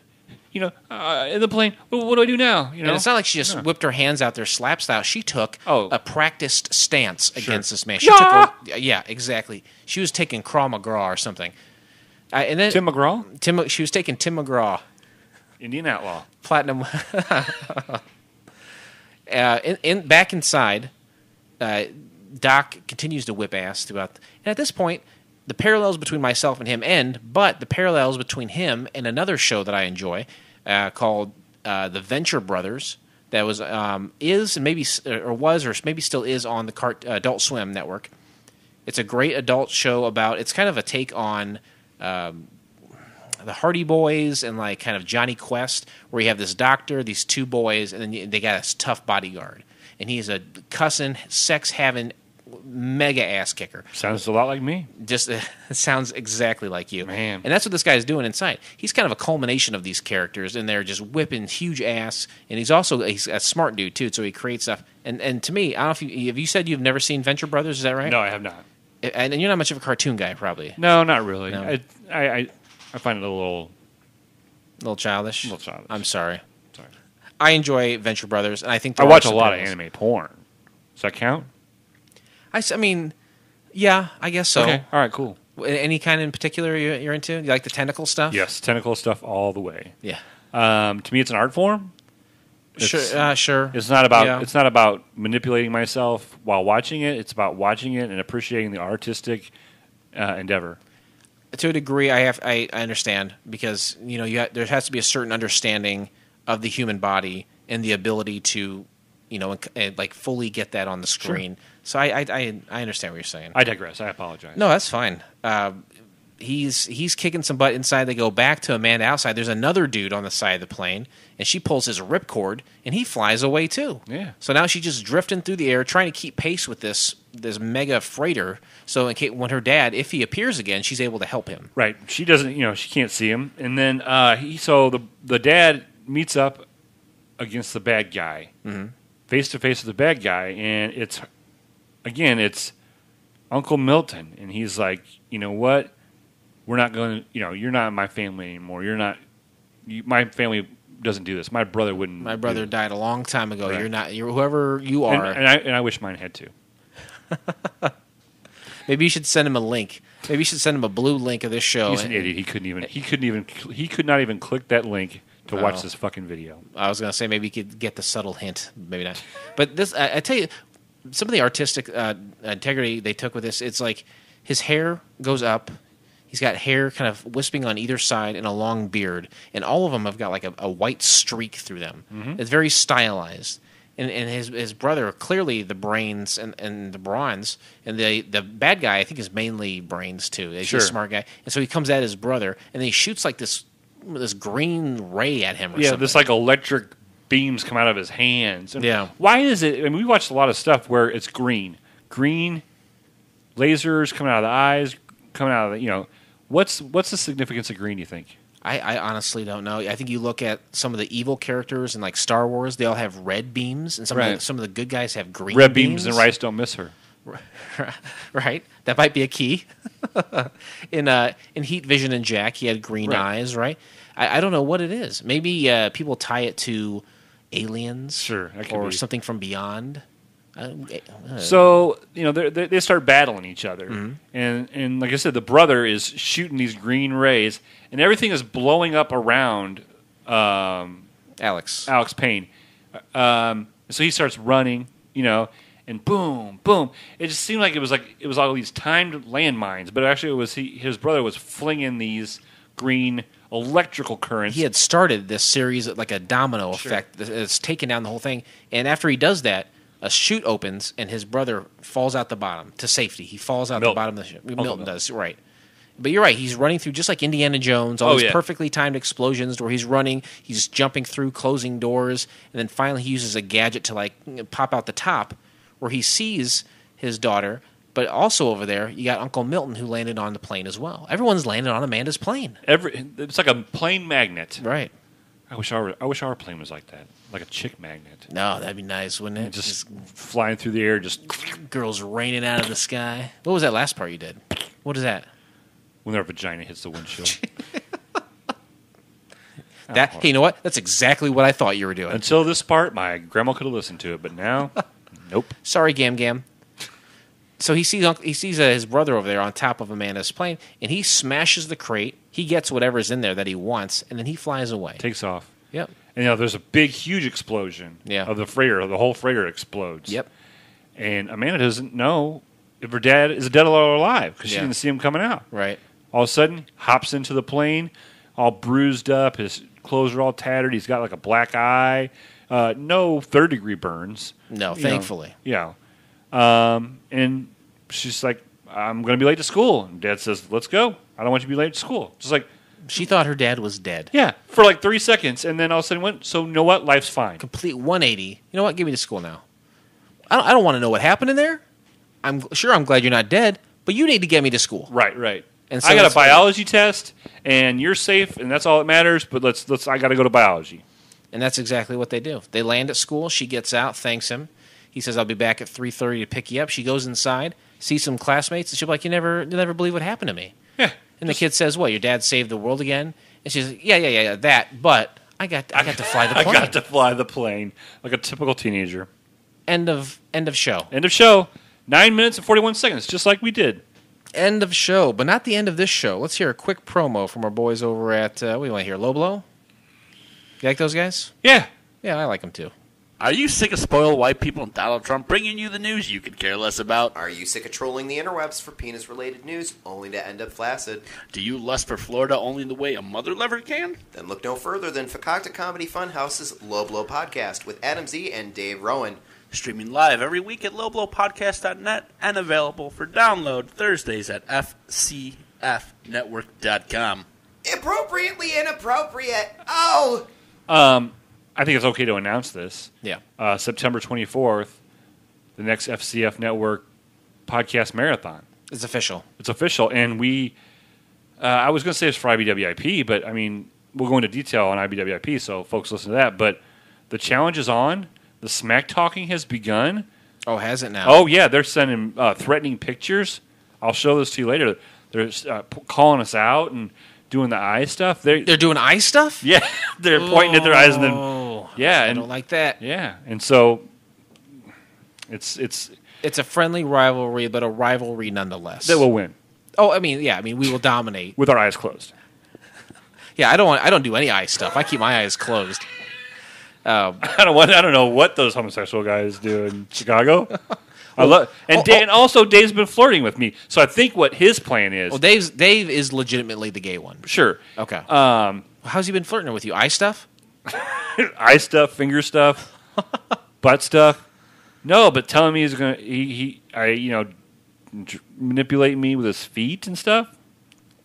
you know, uh, in the plane. What, what do I do now? You know, And it's not like she just whipped her hands out there slap style. She took Oh. a practiced stance against this man. She Yeah. took a, yeah, exactly. She was taking Krav Maga or something. And then Tim McGraw, Tim, she was taking Tim McGraw. Indian outlaw. platinum. uh, in, in back inside, uh, Doc continues to whip ass throughout. And at this point, the parallels between myself and him end, but the parallels between him and another show that I enjoy uh, called uh, The Venture Brothers. That was um, is and maybe or was or maybe still is on the Cart, uh, Adult Swim network. It's a great adult show about. It's kind of a take on um, the Hardy Boys and like kind of Jonny Quest, where you have this doctor, these two boys, and then they got this tough bodyguard, and he's a cussing, sex having, mega ass kicker. Sounds a lot like me. Just uh, sounds exactly like you, Man. And that's what this guy's doing inside. He's kind of a culmination of these characters, and they're just whipping huge ass. And he's also he's a smart dude too, so he creates stuff. And and to me, I don't know if you have you said you've never seen Venture Brothers, is that right? No, I have not. And, and you're not much of a cartoon guy, probably. No, not really. No. I, I, I, I find it a little. A little childish. Little childish. I'm sorry. Sorry. I enjoy Venture Brothers, and I think I there watch are a lot of anime porn. Does that count? I, s- I mean, yeah, I guess so. Okay. All right. Cool. W- Any kind in particular you- you're into? You like the tentacle stuff? Yes, tentacle stuff all the way. Yeah. Um, to me, it's an art form. It's, Sure. Uh, sure. it's not about. Yeah. It's not about manipulating myself while watching it. It's about watching it and appreciating the artistic uh, endeavor. To a degree, I have I, I understand because you know you ha- there has to be a certain understanding of the human body and the ability to, you know, and, and, like fully get that on the screen. So I, I I I understand what you're saying. I digress. I apologize. No, that's fine. Uh, he's he's kicking some butt inside. They go back to Amanda outside. There's another dude on the side of the plane, and she pulls his ripcord, and he flies away too. Yeah. So now she's just drifting through the air, trying to keep pace with this this mega freighter. So in case, when her dad, if he appears again, she's able to help him. Right. She doesn't. You know, she can't see him. And then uh, he. So the the dad meets up against the bad guy, face to face with the bad guy, and it's again, it's Uncle Milton, and he's like, you know what? We're not going to. You know, you're not my family anymore. You're not. You, my family doesn't do this. My brother wouldn't. My do brother it." died a long time ago. Right. You're not. You're whoever you are. and I and I wish mine had to. Maybe you should send him a link. Maybe you should send him a blue link of this show. He's an and- idiot. He couldn't even. He couldn't even. He could not even click that link to watch Oh. this fucking video. I was gonna say maybe you could get the subtle hint, maybe not. But this, I, I tell you, some of the artistic uh, integrity they took with this, it's like his hair goes up. He's got hair kind of wisping on either side and a long beard, and all of them have got like a, a white streak through them. It's very stylized. And, and his his brother clearly the brains and, and the bronze and the the bad guy I think is mainly brains too. He's Sure. a smart guy, and so he comes at his brother and then he shoots like this this green ray at him. Or Yeah, something. this like electric beams come out of his hands. And Yeah. Why is it? I mean, we watched a lot of stuff where it's green, green, lasers coming out of the eyes, coming out of the you know. What's what's the significance of green? You think? I, I honestly don't know. I think you look at some of the evil characters in like Star Wars; they all have red beams, and some of the, some of the good guys have green Red beams and rice don't miss her. right? That might be a key. in uh, in Heat Vision and Jack, he had green Right. eyes, right? I, I don't know what it is. Maybe uh, people tie it to aliens, Sure, or be. something from beyond. So you know they they they start battling each other, Mm-hmm. and and like I said, the brother is shooting these green rays, and everything is blowing up around um, Alex, Alex Payne. Um, so he starts running, you know, and boom, boom. It just seemed like it was like it was all these timed landmines, but actually it was he, his brother was flinging these green electrical currents. he had started this series like a domino Sure. effect that's taken down the whole thing. And after he does that, a chute opens and his brother falls out the bottom to safety. He falls out the bottom of the ship. Milton, Milton. does right. But you're right. He's running through just like Indiana Jones. All Oh, these yeah. perfectly timed explosions where he's running, he's jumping through closing doors, and then finally he uses a gadget to like pop out the top, where he sees his daughter. But also over there, you got Uncle Milton who landed on the plane as well. Everyone's landed on Amanda's plane. Every it's like a plane magnet. Right. I wish our I wish our plane was like that, like a chick magnet. No, that'd be nice, wouldn't it? Just flying through the air, just girls raining out of the sky. What was that last part you did? What is that? when their vagina hits the windshield. That hey, you know what? That's exactly what I thought you were doing. Until this part, my grandma could have listened to it, but now, nope. Sorry, Gam Gam. So he sees he sees uh, his brother over there on top of Amanda's plane, and he smashes the crate. He gets whatever's in there that he wants, and then he flies away. Takes off. Yep. And you know, there's a big, huge explosion Yeah. of the freighter. The whole freighter explodes. Yep. And Amanda doesn't know if her dad is dead or alive because she Yeah. didn't see him coming out. Right. All of a sudden, hops into the plane, all bruised up. His clothes are all tattered. He's got like a black eye. Uh, no third degree burns. No, you know. thankfully. Yeah. Um, and she's like, I'm going to be late to school. And dad says, Let's go. I don't want you to be late to school. Just like, She thought her dad was dead. yeah, for like three seconds. And then all of a sudden went, So, you know what? Life's fine. Complete 180. You know what? Give me to school now. I don't, I don't want to know what happened in there. I'm sure I'm glad you're not dead, but you need to get me to school. Right, right. And so I got a it's biology test, and you're safe, and that's all that matters. But let's let's. I got to go to biology. And that's exactly what they do. They land at school. She gets out, thanks him. He says, "I'll be back at 3:30 to pick you up." She goes inside, sees some classmates, and she's like, "You never, you never believe what happened to me." Yeah. And the kid says, "What? Your dad saved the world again?" And she's like, "Yeah, yeah, yeah, yeah, that. But I got, I got to fly the plane. I got to fly the plane like a typical teenager. End of, end of show. End of show. Nine minutes and forty-one seconds, just like we did. End of show, but not the end of this show. Let's hear a quick promo from our boys over at. Uh, what do you want to hear? Low Blow. You like those guys? Yeah. Yeah, I like them too. Are you sick of spoiled white people and Donald Trump bringing you the news you could care less about? Are you sick of trolling the interwebs for penis related news only to end up flaccid? Do you lust for Florida only the way a mother lover can? Then look no further than Fakakta Comedy Funhouse's Low Blow podcast with Adam Z and Dave Rowan. Streaming live every week at lowblowpodcast.net and available for download Thursdays at fcfnetwork.com. Appropriately inappropriate. Oh! Um, I think it's okay to announce this. Yeah. Uh, September twenty-fourth, the next FCF Network podcast marathon. It's official. It's official, and we. Uh, I was going to say it's for IBWIP, but I mean we'll go into detail on IBWIP, so folks listen to that. But the challenge is on. The smack talking has begun. Oh, has it now? Oh yeah, they're sending uh, threatening pictures. I'll show this to you later. They're uh, p- calling us out and doing the eye stuff. They're, They're doing eye stuff? yeah, they're pointing at their eyes and then Oh, yeah, I and don't like that. yeah, and so it's it's It's a friendly rivalry, but a rivalry nonetheless. that will win oh, I mean, yeah, I mean, we will dominate. with our eyes closed. Yeah, I don't want. I don't do any eye stuff. I keep my eyes closed. Um, I don't want. I don't know what those homosexual guys do in Chicago. I love and oh, Dan, also Dave's been flirting with me, so I think what his plan is. well, Dave's Dave is legitimately the gay one. sure, Okay. um, How's he been flirting with you? Eye stuff? eye stuff, finger stuff, butt stuff. No, but telling me he's gonna he, he I you know manipulate me with his feet and stuff.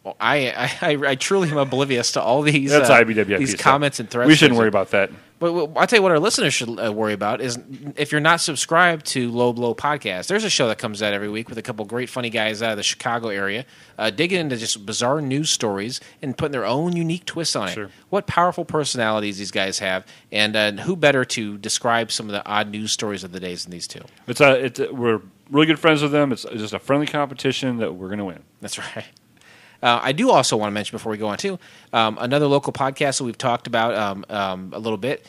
Well, I, I I I truly am oblivious to all these That's uh, IBWIP these stuff. comments and threats. We shouldn't worry about that. But I'll tell you what our listeners should uh, worry about is if you're not subscribed to Low Blow Podcast, there's a show that comes out every week with a couple great funny guys out of the Chicago area, uh, digging into just bizarre news stories and putting their own unique twist on it. Sure. What powerful personalities these guys have, and uh, who better to describe some of the odd news stories of the days than these two? It's a, it's a, we're really good friends with them. It's just a friendly competition that we're going to win. That's right. Uh, I do also want to mention before we go on too um, another local podcast that we've talked about um, um, a little bit.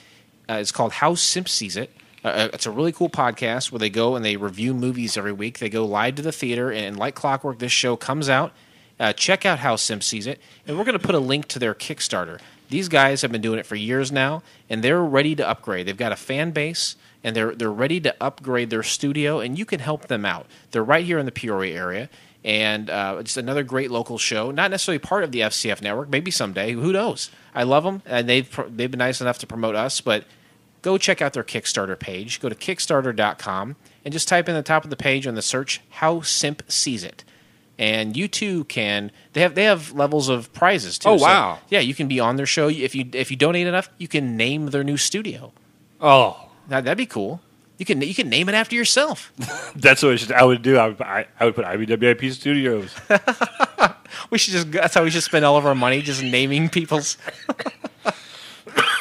Uh, it's called How Simp Sees It. Uh, it's a really cool podcast where they go and they review movies every week. They go live to the theater, and, like clockwork, this show comes out. Uh, check out How Simp Sees It, and we're going to put a link to their Kickstarter. These guys have been doing it for years now, and they're ready to upgrade. They've got a fan base, and they're they're ready to upgrade their studio, and you can help them out. They're right here in the Peoria area, and uh, just another great local show. Not necessarily part of the FCF network, maybe someday. Who knows? I love them, and they've they've been nice enough to promote us. But go check out their Kickstarter page. Go to Kickstarter.com and just type in the top of the page on the search "How Simp Sees It." And you too can. They have they have levels of prizes too. Oh, So, wow. yeah, you can be on their show if you if you donate enough. You can name their new studio. Oh, That, that'd be cool. You can you can name it after yourself. that's what I, should, I would do. I would, I, I would put IBWIP Studios. We should just that's how we should spend all of our money just naming people's.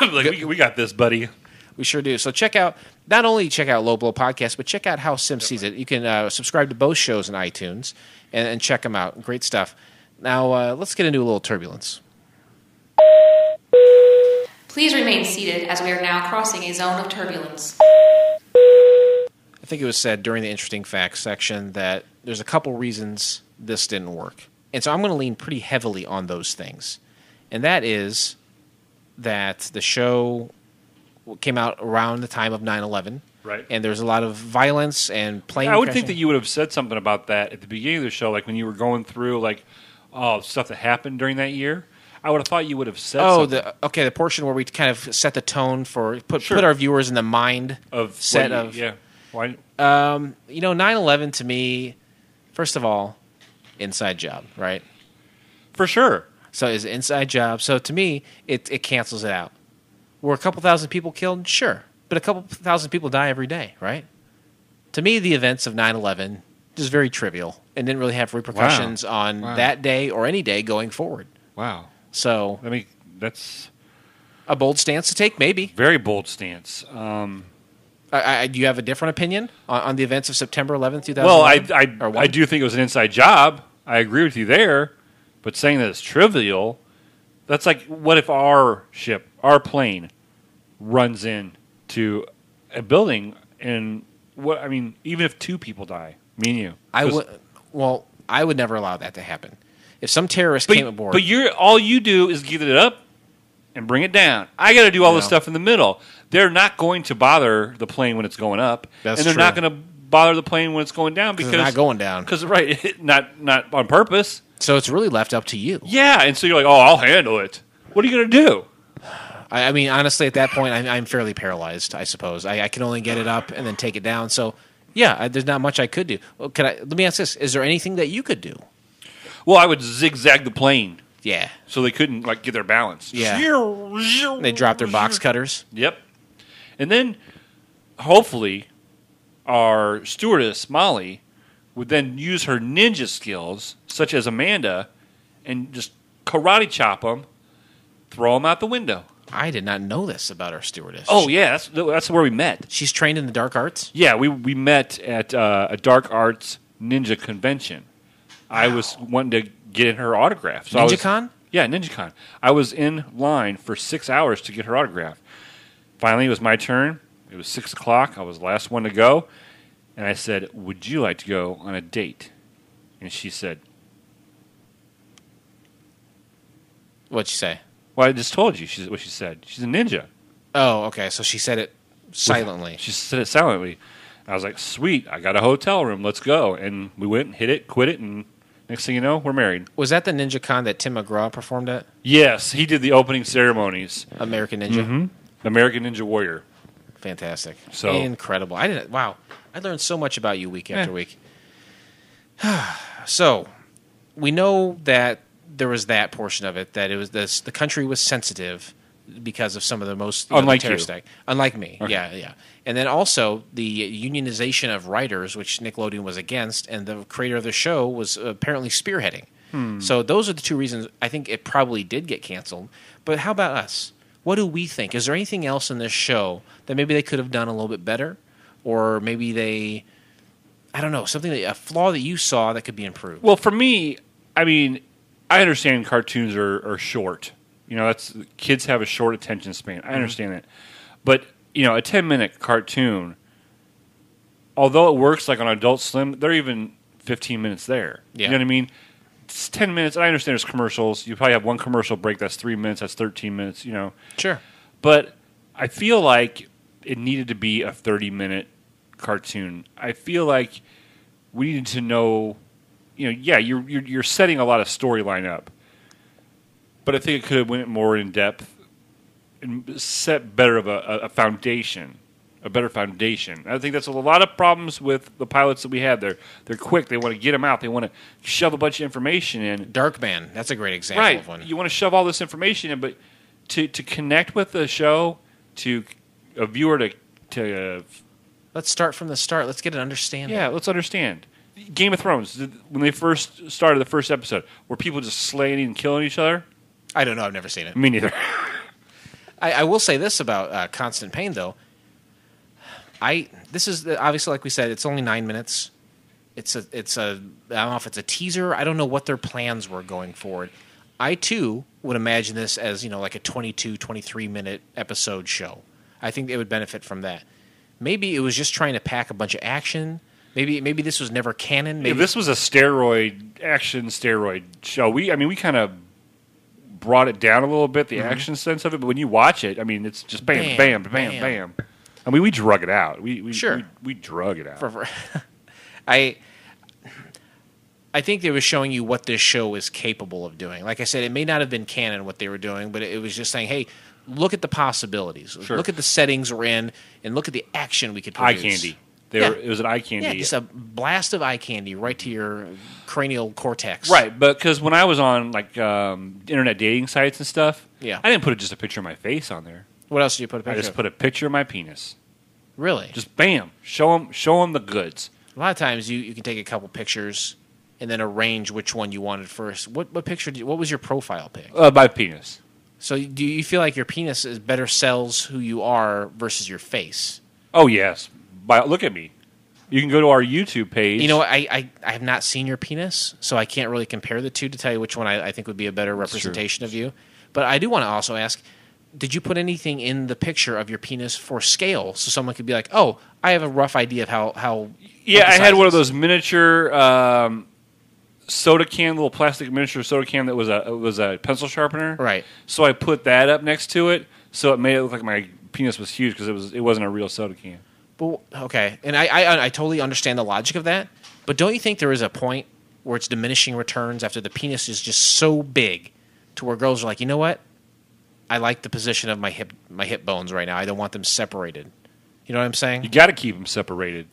like, we, we got this, buddy. We sure do. So check out not only check out Low Blow Podcast, but check out How Simp Sees It. You can uh, subscribe to both shows on iTunes and, and check them out. Great stuff. Now uh, let's get into a little turbulence. Please remain seated as we are now crossing a zone of turbulence. I think it was said during the interesting facts section that there's a couple reasons this didn't work. And so I'm going to lean pretty heavily on those things. And that is that the show came out around the time of 9 11. Right. And there's a lot of violence and plane I would think that you would have said something about that at the beginning of the show, like when you were going through like oh stuff that happened during that year. I would have thought you would have said Oh, something the okay, the portion where we kind of set the tone for put Sure. put our viewers in the mind of set you- of yeah. Why? um, you know 9/11 to me. First of all, inside job, right? For sure. So it's an inside job. So to me, it it cancels it out. Were a couple thousand people killed? Sure, but a couple thousand people die every day, right? To me, the events of 9/11 is very trivial and didn't really have repercussions on Wow. that day or any day going forward. Wow. So I mean, that's a bold stance to take, maybe. very bold stance. Um, I, I, do you have a different opinion on, on the events of September 11th, 2001? well, I I, I do think it was an inside job. I agree with you there, but saying that it's trivial, that's like what if our ship, our plane, runs into a building and what? I mean, even if two people die, me and you, I would. Well, I would never allow that to happen. If some terrorist But, came aboard, but you're all you do is give it up and bring it down. I got to do all this stuff in the middle. They're not going to bother the plane when it's going up, That's and they're true. not going to bother the plane when it's going down because not going down. Because right, not not on purpose. So it's really left up to you. Yeah, and so you're like, oh, I'll handle it. What are you going to do? I, I mean, honestly, at that point, I'm, I'm fairly paralyzed. I suppose I, I can only get it up and then take it down. So, yeah, I, there's not much I could do. Well, can I? Let me ask this: Is there anything that you could do? Well, I would zigzag the plane Yeah, so they couldn't like get their balance. Yeah. they drop their box cutters. Yep. And then hopefully our stewardess, Molly, would then use her ninja skills, such as Amanda, and just karate chop them, throw them out the window. I did not know this about our stewardess. Oh, yeah, that's, that's where we met. she's trained in the dark arts. Yeah, we, we met at uh, a dark arts ninja convention. I was wanting to get her autograph. So I was- NinjaCon? Yeah, NinjaCon. I was in line for six hours to get her autograph. Finally, it was my turn. It was six o'clock. I was the last one to go. And I said, Would you like to go on a date? And she said, What'd she say? Well, I just told you she, what she said. She's a ninja. Oh, okay. So she said it silently. She said it silently. I was like, Sweet, I got a hotel room. Let's go. And we went and hit it, quit it, and next thing you know, we're married. Was that the Ninja Con that Tim McGraw performed at? Yes, he did the opening ceremonies. American Ninja. Mm-hmm. American Ninja Warrior. Fantastic. So- incredible. I didn't. Wow. I learned so much about you week after week. so we know that there was that portion of it that it was this the country was sensitive because of some of the most know, Unlike you. terrorist Unlike me, Okay. yeah, yeah. And then also the unionization of writers, which Nickelodeon was against, and the creator of the show was apparently spearheading. Hmm. So those are the two reasons I think it probably did get canceled. But how about us? What do we think? Is there anything else in this show that maybe they could have done a little bit better, or maybe they, I don't know, something that, a flaw that you saw that could be improved? Well, for me, I mean, I understand cartoons are, are short. You know, that's kids have a short attention span. Mm-hmm. I understand that, but you know, a ten minute cartoon, although it works like on Adult Swim, they're even fifteen minutes there. Yeah. You know what I mean? It's ten minutes. and I understand there's commercials. You probably have one commercial break. That's three minutes. That's thirteen minutes. You know, Sure. but I feel like it needed to be a 30 minute cartoon. I feel like we needed to know, you know, yeah, you're you're, you're setting a lot of storyline up, but I think it could have went more in depth and set better of a, a, foundation, a better foundation. I think that's a lot of problems with the pilots that we had. They're they're quick. They want to get them out. They want to shove a bunch of information in. Darkman, that's a great example Right. of one. You want to shove all this information in, but to to connect with the show, to a viewer to to uh, Let's start from the start. Let's get an understanding. yeah, let's understand. Game of Thrones when they first started the first episode, were people just slaying and killing each other? I don't know. I've never seen it. Me neither. I, I will say this about uh, Constant Payne, though. I this is obviously like we said, it's only nine minutes. It's a it's a I don't know if it's a teaser. I don't know what their plans were going forward. I too would imagine this as you know like a 22, 23 minute episode show. I think it would benefit from that. Maybe it was just trying to pack a bunch of action. Maybe maybe this was never canon. Maybe if this was a steroid action steroid show, we I mean we kind of brought it down a little bit, the mm-hmm. action sense of it. But when you watch it, I mean it's just bam, bam, Bam, bam, bam. I mean we drug it out. We, we Sure. we, we drug it out. for, for I I think they were showing you what this show is capable of doing. Like I said, it may not have been canon what they were doing, but it was just saying, "Hey, look at the possibilities. Sure. Look at the settings we're in, and look at the action we could eye produce." candy. They Yeah. were, it was an eye candy. Yeah, just a blast of eye candy right to your cranial cortex. Right, but because when I was on like um, internet dating sites and stuff, Yeah. I didn't put just a picture of my face on there. What else did you put a I picture? just of? put a picture of my penis. really. Just bam, show them, show them the goods. a lot of times you, you can take a couple pictures and then arrange which one you wanted first. What what picture? Did you, what was your profile pic? Uh, my penis. So do you feel like your penis is better sells who you are versus your face? Oh yes, By, look at me. You can go to our YouTube page. You know, what? I, I I have not seen your penis, so I can't really compare the two to tell you which one I, I think would be a better representation of you. But I do want to also ask: Did you put anything in the picture of your penis for scale, so someone could be like, "Oh, I have a rough idea of how how." Yeah, I had one of those miniature um, soda can, little plastic miniature soda can that was a was a pencil sharpener. Right. So I put that up next to it, so it made it look like my penis was huge because it was it wasn't a real soda can. But okay, and I, I I totally understand the logic of that, but don't you think there is a point where it's diminishing returns after the penis is just so big, to where girls are like, you know what, I like the position of my hip my hip bones right now. I don't want them separated. You know what I'm saying? You got to keep them separated.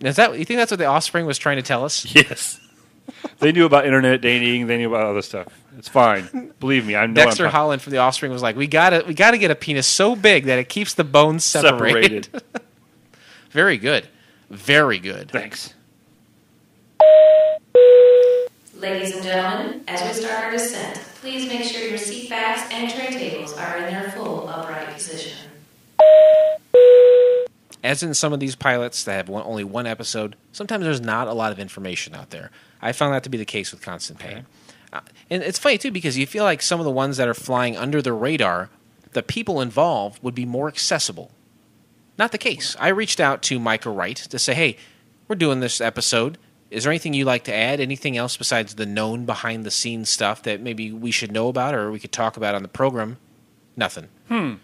Is that you think that's what the offspring was trying to tell us? Yes. they knew about internet dating. They knew about other stuff. It's fine. Believe me, I know. Dexter I'm Holland from the offspring was like, we gotta we gotta get a penis so big that it keeps the bones separated. separated. Very good, very good. Thanks. Ladies and gentlemen, as we start our descent, please make sure your seat backs and tray tables are in their full upright position. as in some of these pilots that have one, only one episode, sometimes there's not a lot of information out there. I found that to be the case with Constant Payne. Uh, and it's funny, too, because you feel like some of the ones that are flying under the radar, the people involved would be more accessible. Not the case. I reached out to Micah Wright to say, hey, we're doing this episode. Is there anything you'd like to add? Anything else besides the known behind the scenes stuff that maybe we should know about or we could talk about on the program? Nothing. Hmm.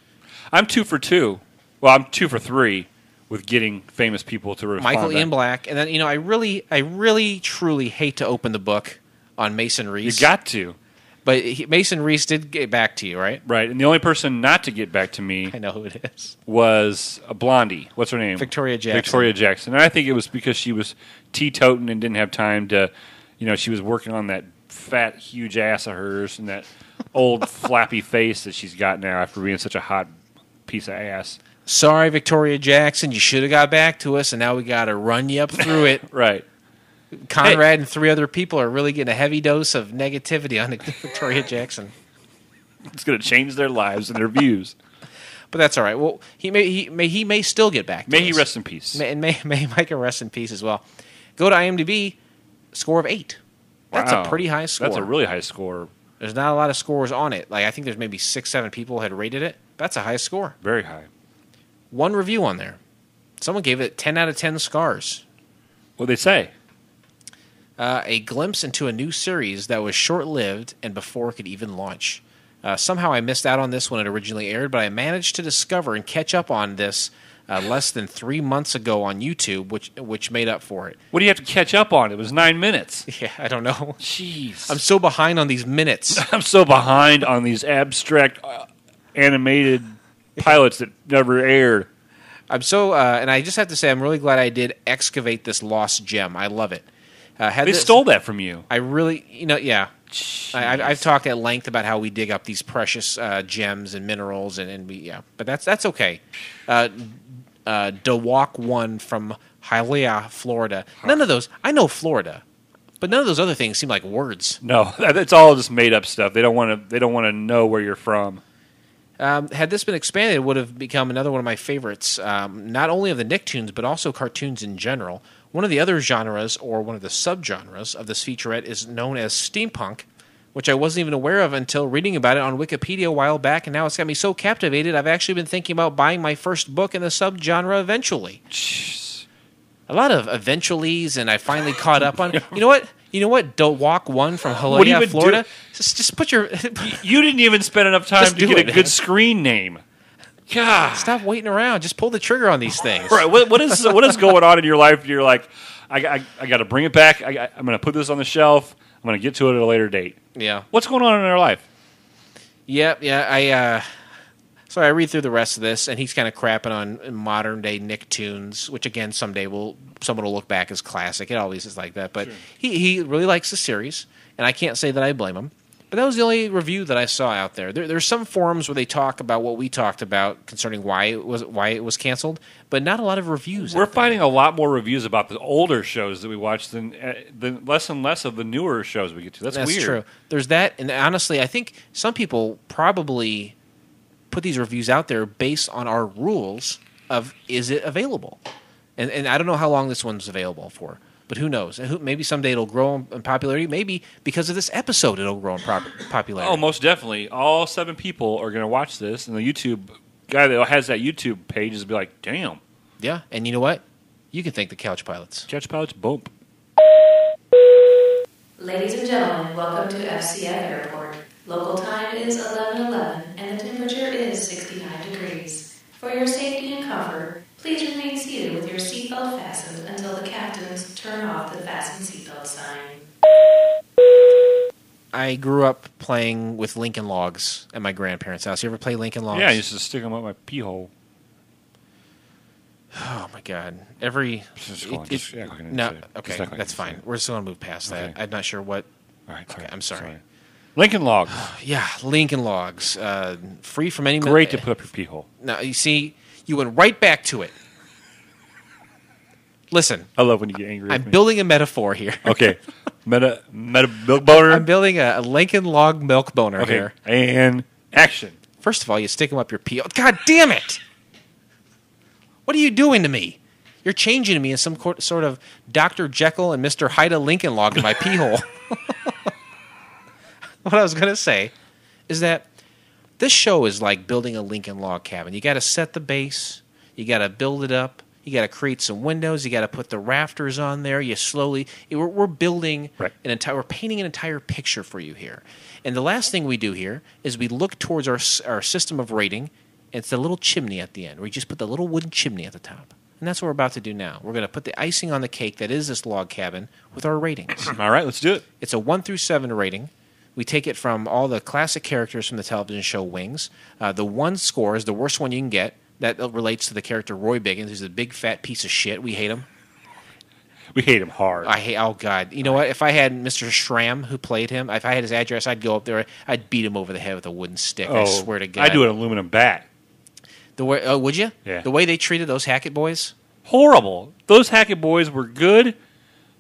I'm two for two. Well, I'm two for three with getting famous people to respond. Michael. Ian Black, and then you know I really, I really, truly hate to open the book on Mason Reese. You got to but he, Mason Reese did get back to you, right? right. And the only person not to get back to me I know who it is. was a blondie. What's her name? Victoria Jackson. Victoria Jackson. And I think it was because she was teetoting and didn't have time to, you know, she was working on that fat, huge ass of hers and that old flappy face that she's got now after being such a hot piece of ass. Sorry, Victoria Jackson, you should have got back to us, and now we got to run you up through it. Right. Conrad and three other people are really getting a heavy dose of negativity on Victoria Jackson. It's going to change their lives and their views. But that's all right. Well, he may he may he may still get back. To May he us. rest in peace. May, and may may Mike rest in peace as well. Go to IMDb, score of eight. That's Wow. a pretty high score. That's a really high score. There's not a lot of scores on it. Like I think there's maybe six, seven people had rated it. That's a high score. Very high. One review on there. Someone gave it ten out of ten scars. What they say? Uh, a glimpse into a new series that was short lived and before it could even launch. Uh, somehow I missed out on this when it originally aired, but I managed to discover and catch up on this uh, less than three months ago on YouTube, which which made up for it. What do you have to catch up on? It was nine minutes. Yeah, I don't know. Jeez. I'm so behind on these minutes. I'm so behind on these abstract uh, animated pilots that never aired. I'm so, uh, and I just have to say, I'm really glad I did excavate this lost gem. I love it. Uh, had They this- stole that from you. I really, you know, yeah. I, I've, I've talked at length about how we dig up these precious uh, gems and minerals, and, and we, yeah, but that's that's okay. Uh, uh, DeWalk one from Hialeah, Florida. None of those. I know Florida, but none of those other things seem like words. No, it's all just made up stuff. They don't want to. They don't want to know where you're from. Um, had this been expanded, it would have become another one of my favorites, um, not only of the Nicktoons, but also cartoons in general. One of the other genres, or one of the subgenres of this featurette, is known as steampunk, which I wasn't even aware of until reading about it on Wikipedia a while back, and now it's got me so captivated, I've actually been thinking about buying my first book in the subgenre eventually. A lot of eventuallys, and I finally caught up on. You know what? You know what? Don't walk one from What do you Hialeah. Florida. Just, just put your You didn't even spend enough time Just to get it. a good screen name. God. stop waiting around. Just pull the trigger on these things. Right. What, what is what is going on in your life? You're like, I, I, I got to bring it back. I, I'm going to put this on the shelf. I'm going to get to it at a later date. Yeah. What's going on in our life? Yep, yeah, I uh so I read through the rest of this and he's kind of crapping on modern day Nicktoons, which again someday will someone will look back as classic. It always is like that. But he he really likes the series and I can't say that I blame him. But that was the only review that I saw out there. there. There's some forums where they talk about what we talked about concerning why it was why it was canceled, but not a lot of reviews. We're finding a lot more reviews about the older shows that we watch than, uh, than less and less of the newer shows we get to. That's, That's weird. true. There's that, and honestly, I think some people probably put these reviews out there based on our rules of is it available, and and I don't know how long this one's available for, but who knows? And who, maybe someday it'll grow in popularity. Maybe because of this episode, it'll grow in prop- popularity. Oh, most definitely. All seven people are going to watch this, and the YouTube guy that has that YouTube page is going to be like, "Damn, yeah, and you know what? You can thank the couch pilots. Catch Pilots bump." Ladies and gentlemen, welcome to FCF Airport. Local time is 11:11 and the temperature is 69 degrees. For your safety and comfort, please remain seated with your seatbelt fastened until the captains turn off the fasten seatbelt sign. I grew up playing with Lincoln Logs at my grandparents' house. You ever play Lincoln Logs? Yeah, I used to stick them up my pee hole. Oh my god! Every Just it- it- yeah, go ahead and no, okay, Just that's fine. We're still gonna move past that. Okay. I'm not sure what. All right, sorry. I'm sorry. Lincoln Log, Yeah, Lincoln Logs, uh, free from any. great to put up your pee hole. Now you see, you went right back to it. Listen, I love when you get angry. I'm building a metaphor here. Okay, meta meta milk boner. I'm building a, a Lincoln Log milk boner okay, here. and action. First of all, you stick them up your pee. Oh, God damn it! What are you doing to me? You're changing me in some cor- sort of Dr. Jekyll and Mr. Hyde Lincoln log in my pee hole. what I was going to say is that this show is like building a Lincoln log cabin. You got to set the base, you got to build it up, you got to create some windows, you got to put the rafters on there. You slowly, we're, we're building Right. an entire, we're painting an entire picture for you here. And the last thing we do here is we look towards our our system of rating. And it's the little chimney at the end. We just put the little wooden chimney at the top. And that's what we're about to do now. We're going to put the icing on the cake that is this log cabin with our ratings. All right, let's do it. It's a one through seven rating. We take it from all the classic characters from the television show Wings. Uh, the one score is the worst one you can get. That relates to the character Roy Biggins, who's a big fat piece of shit. We hate him. We hate him hard. I hate. Oh God! You know what? If I had Mr. Schramm who played him, if I had his address, I'd go up there. I'd beat him over the head with a wooden stick. I swear to God. Oh, I do an aluminum bat. The way, oh, would you? Yeah. The way they treated those Hackett boys. Horrible. Those Hackett boys were good,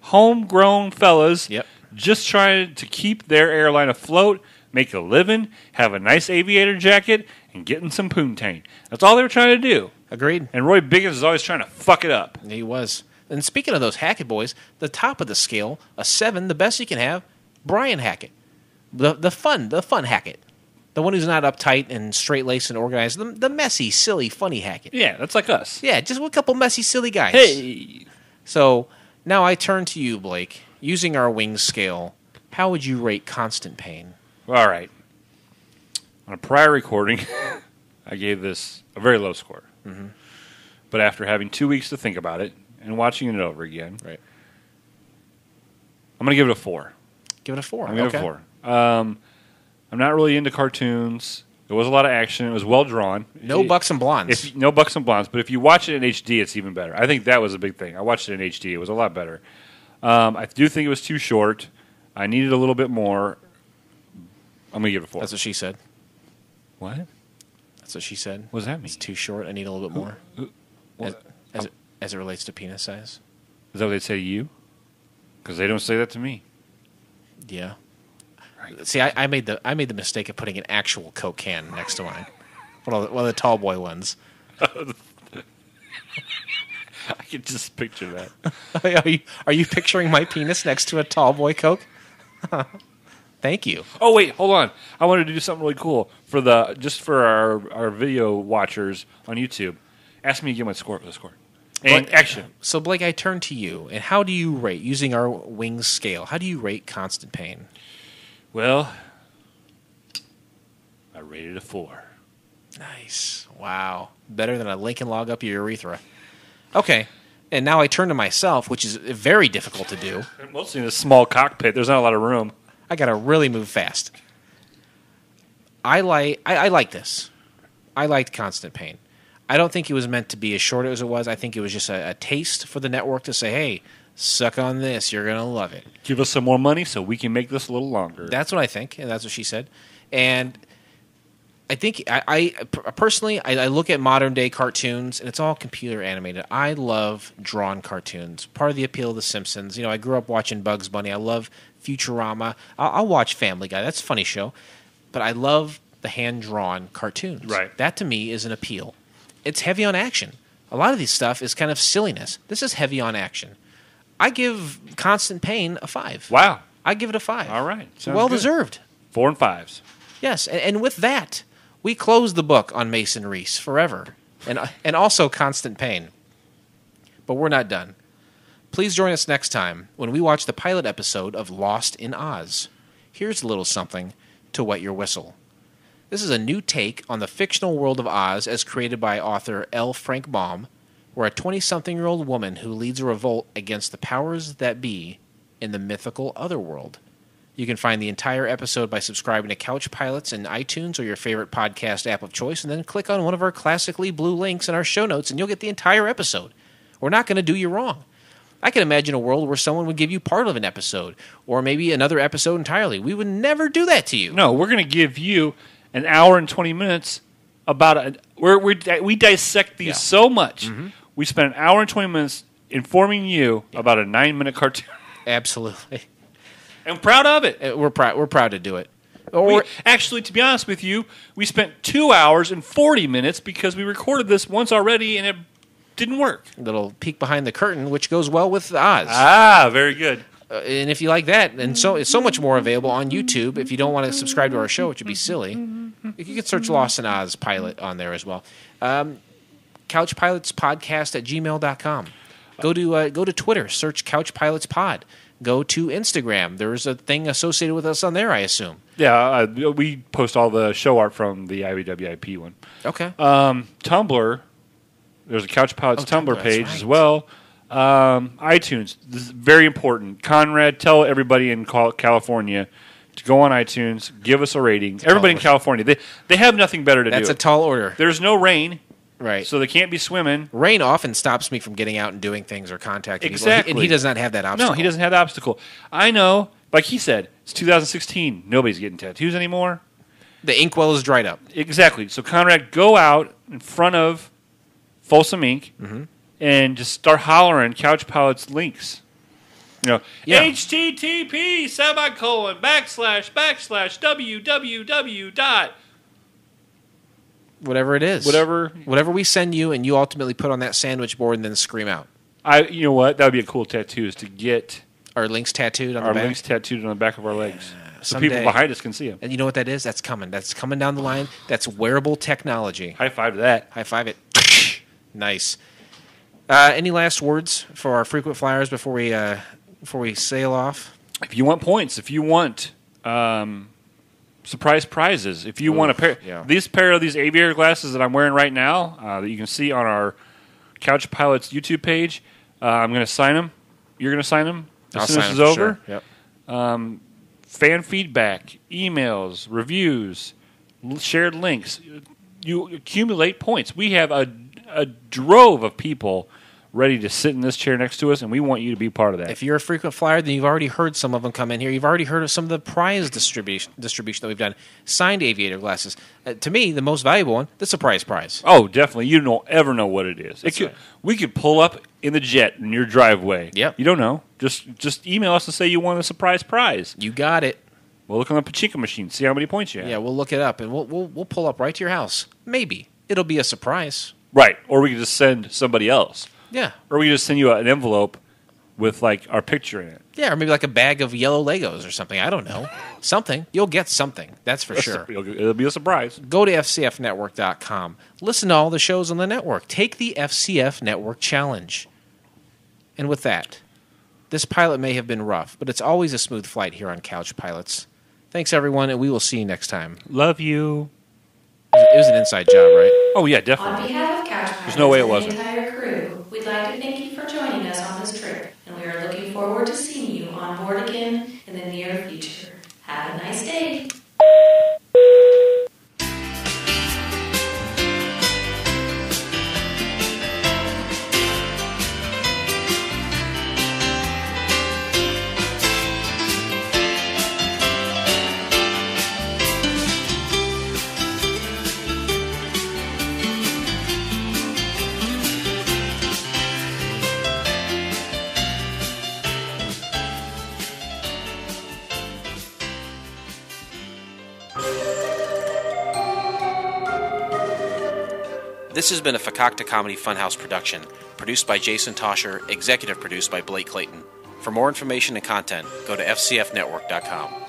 homegrown fellas. Yep. Just trying to keep their airline afloat, make a living, have a nice aviator jacket, and getting some poontang. That's all they were trying to do. Agreed. And Roy Biggins is always trying to fuck it up. He was. And speaking of those Hackett boys, the top of the scale, a seven, the best you can have, Brian Hackett, the the fun, the fun Hackett, the one who's not uptight and straight laced and organized, the, the messy, silly, funny Hackett. Yeah, that's like us. Yeah, just a couple messy, silly guys. Hey. So now I turn to you, Blake. Using our wings scale, how would you rate Constant Payne? All right. On a prior recording, I gave this a very low score. Mm-hmm. But after having two weeks to think about it and watching it over again, Right. I'm going to give it a four. Give it a four. I'm going to okay. give it a four. Um, I'm not really into cartoons. There was a lot of action. It was well drawn. No If- bucks and blondes. If no bucks and blondes, but if you watch it in HD, it's even better. I think that was a big thing. I watched it in HD; it was a lot better. Um, I do think it was too short. I needed a little bit more. I'm gonna give it a four. That's what she said. what? That's what she said. What does that mean? It's too short. I need a little bit more. As, What? as, it, as it relates to penis size. Is that what they say to you? Because they don't say that to me. Yeah. See, I, I made the I made the mistake of putting an actual Coke can next to mine. One of the, one of the tall boy ones. I can just picture that. are, you, are you picturing my penis next to a tall boy Coke? Thank you. oh wait, hold on. I wanted to do something really cool for the just for our our video watchers on YouTube. Ask me again my score for the score. And But- action. So Blake, I turn to you, and how do you rate using our wings scale? How do you rate Constant Payne? Well, I rated a four. Nice. Wow. Better than a Lincoln log up your urethra. Okay. And now I turn to myself, which is very difficult to do. Mostly in a small cockpit. There's not a lot of room. I got to really move fast. I like I, I like this. I liked Constant Payne. I don't think it was meant to be as short as it was. I think it was just a, a taste for the network to say, "Hey, suck on this. You're gonna love it." Give us some more money so we can make this a little longer. That's what I think, and that's what she said. And I think I, I personally I, I look at modern day cartoons, and it's all computer animated. I love drawn cartoons. Part of the appeal of The Simpsons. You know, I grew up watching Bugs Bunny. I love Futurama. I'll, I'll watch Family Guy. That's a funny show, but I love the hand drawn cartoons. Right. That to me is an appeal. It's heavy on action. A lot of these stuff is kind of silliness. This is heavy on action. I give Constant Payne a five. wow. I give it a five. All right. Sounds well good. deserved. Four and fives. Yes, and, and with that, we close the book on Mason Reese forever, and and also Constant Payne. But we're not done. Please join us next time when we watch the pilot episode of Lost in Oz. Here's a little something to wet your whistle. This is a new take on the fictional world of Oz as created by author L. Frank Baum, where a 20 something year old woman who leads a revolt against the powers that be in the mythical otherworld. You can find the entire episode by subscribing to Couch Pilots in iTunes or your favorite podcast app of choice, and then click on one of our classically blue links in our show notes, and you'll get the entire episode. We're not going to do you wrong. I can imagine a world where someone would give you part of an episode, or maybe another episode entirely. We would never do that to you. No, we're going to give you an hour and 20 minutes about a. We're, we're, we dissect these Yeah. Mm-hmm. so much. We spent an hour and 20 minutes informing you about a nine minute cartoon. Absolutely. I'm proud of it. Uh, We're proud. We're proud to do it. Or We, actually, to be honest with you, we spent two hours and 40 minutes because we recorded this once already and it didn't work. little peek behind the curtain, which goes well with Oz. Ah, very good. Uh, and if you like that, and so it's so much more available on YouTube. If you don't want to subscribe to our show, which would be silly, you can search Lost in Oz pilot on there as well. Um, Couch Pilots Podcast at gmail.com. Go to uh, go to Twitter, search Couch Pilots Pod. Go to Instagram. There's a thing associated with us on there, I assume. Yeah, uh, we post all the show art from the IWWIP one. Okay. Um, Tumblr, there's a Couch Pilots Oh, Tumblr Tumblr, page right. as well. Um, iTunes, this is very important. Conrad, tell everybody in California to go on iTunes, give us a rating. everybody in. California, they they have nothing better to That's do. a tall order. There's no rain. Right. So they can't be swimming. Rain often stops me from getting out and doing things or contacting people. Exactly. And he does not have that obstacle. No, he doesn't have the obstacle. I know, like he said, it's 2016. Nobody's getting tattoos anymore. The inkwell is dried up. Exactly. So Conrad, go out in front of Folsom Inc. Mm-hmm. and just start hollering Couch Pilots links. You know, Yeah. HTTP semicolon backslash backslash www dot Whatever it is. whatever. Whatever we send you and you ultimately put on that sandwich board and then scream out. I you know what that would be a cool tattoo is to get Our links tattooed on our the back. links tattooed on the back of our legs, so someday. people behind us can see them. And you know what that is? That's coming. That's coming down the line. That's wearable technology. High five to that. High five it. nice. Uh, any last words for our frequent flyers before we uh, before we sail off? If you want points, if you want um, surprise prizes, if you want a pair, yeah. these pair of these aviator glasses that I'm wearing right now uh, that you can see on our Couch Pilots YouTube page, uh, I'm going to sign them. You're going to sign them as I'll soon as it's over. sure. Yep. Fan feedback, emails, reviews, l- shared links. You accumulate points. We have a, a drove of people ready to sit in this chair next to us, and we want you to be part of that. If you're a frequent flyer, then you've already heard some of them come in here. You've already heard of some of the prize distribution distribution that we've done. Signed aviator glasses. Uh, to me, the most valuable one, the surprise prize. Oh, definitely. You don't ever know what it is. It could, right. We could pull up in the jet in your driveway. Yep. You don't know. Just just email us and say you won a surprise prize. You got it. We'll look on the pachinko machine, see how many points you have. Yeah, we'll look it up and we'll we'll, we'll pull up right to your house. Maybe it'll be a surprise. Right. Or we could just send somebody else. Yeah, Or we just send you an envelope with like our picture in it. yeah, or maybe like a bag of yellow Legos or something. I don't know. Something. You'll get something. That's for sure. It'll, it'll be a surprise. Go to FCFnetwork.com. Listen to all the shows on the network. Take the FCF Network Challenge. And with that, this pilot may have been rough, but it's always a smooth flight here on Couch Pilots. Thanks, everyone, and we will see you next time. Love you. It was an inside job, right? Oh yeah, On definitely. behalf of Couch Pilots There's no way it wasn't. We'd like to thank you for joining us on this trip, and we are looking forward to seeing you on board again in the near future. Have a nice day. This has been a Fakakta Comedy Funhouse production, produced by Jason Tosher, executive produced by Blake Clayton. For more information and content, go to FCFnetwork.com.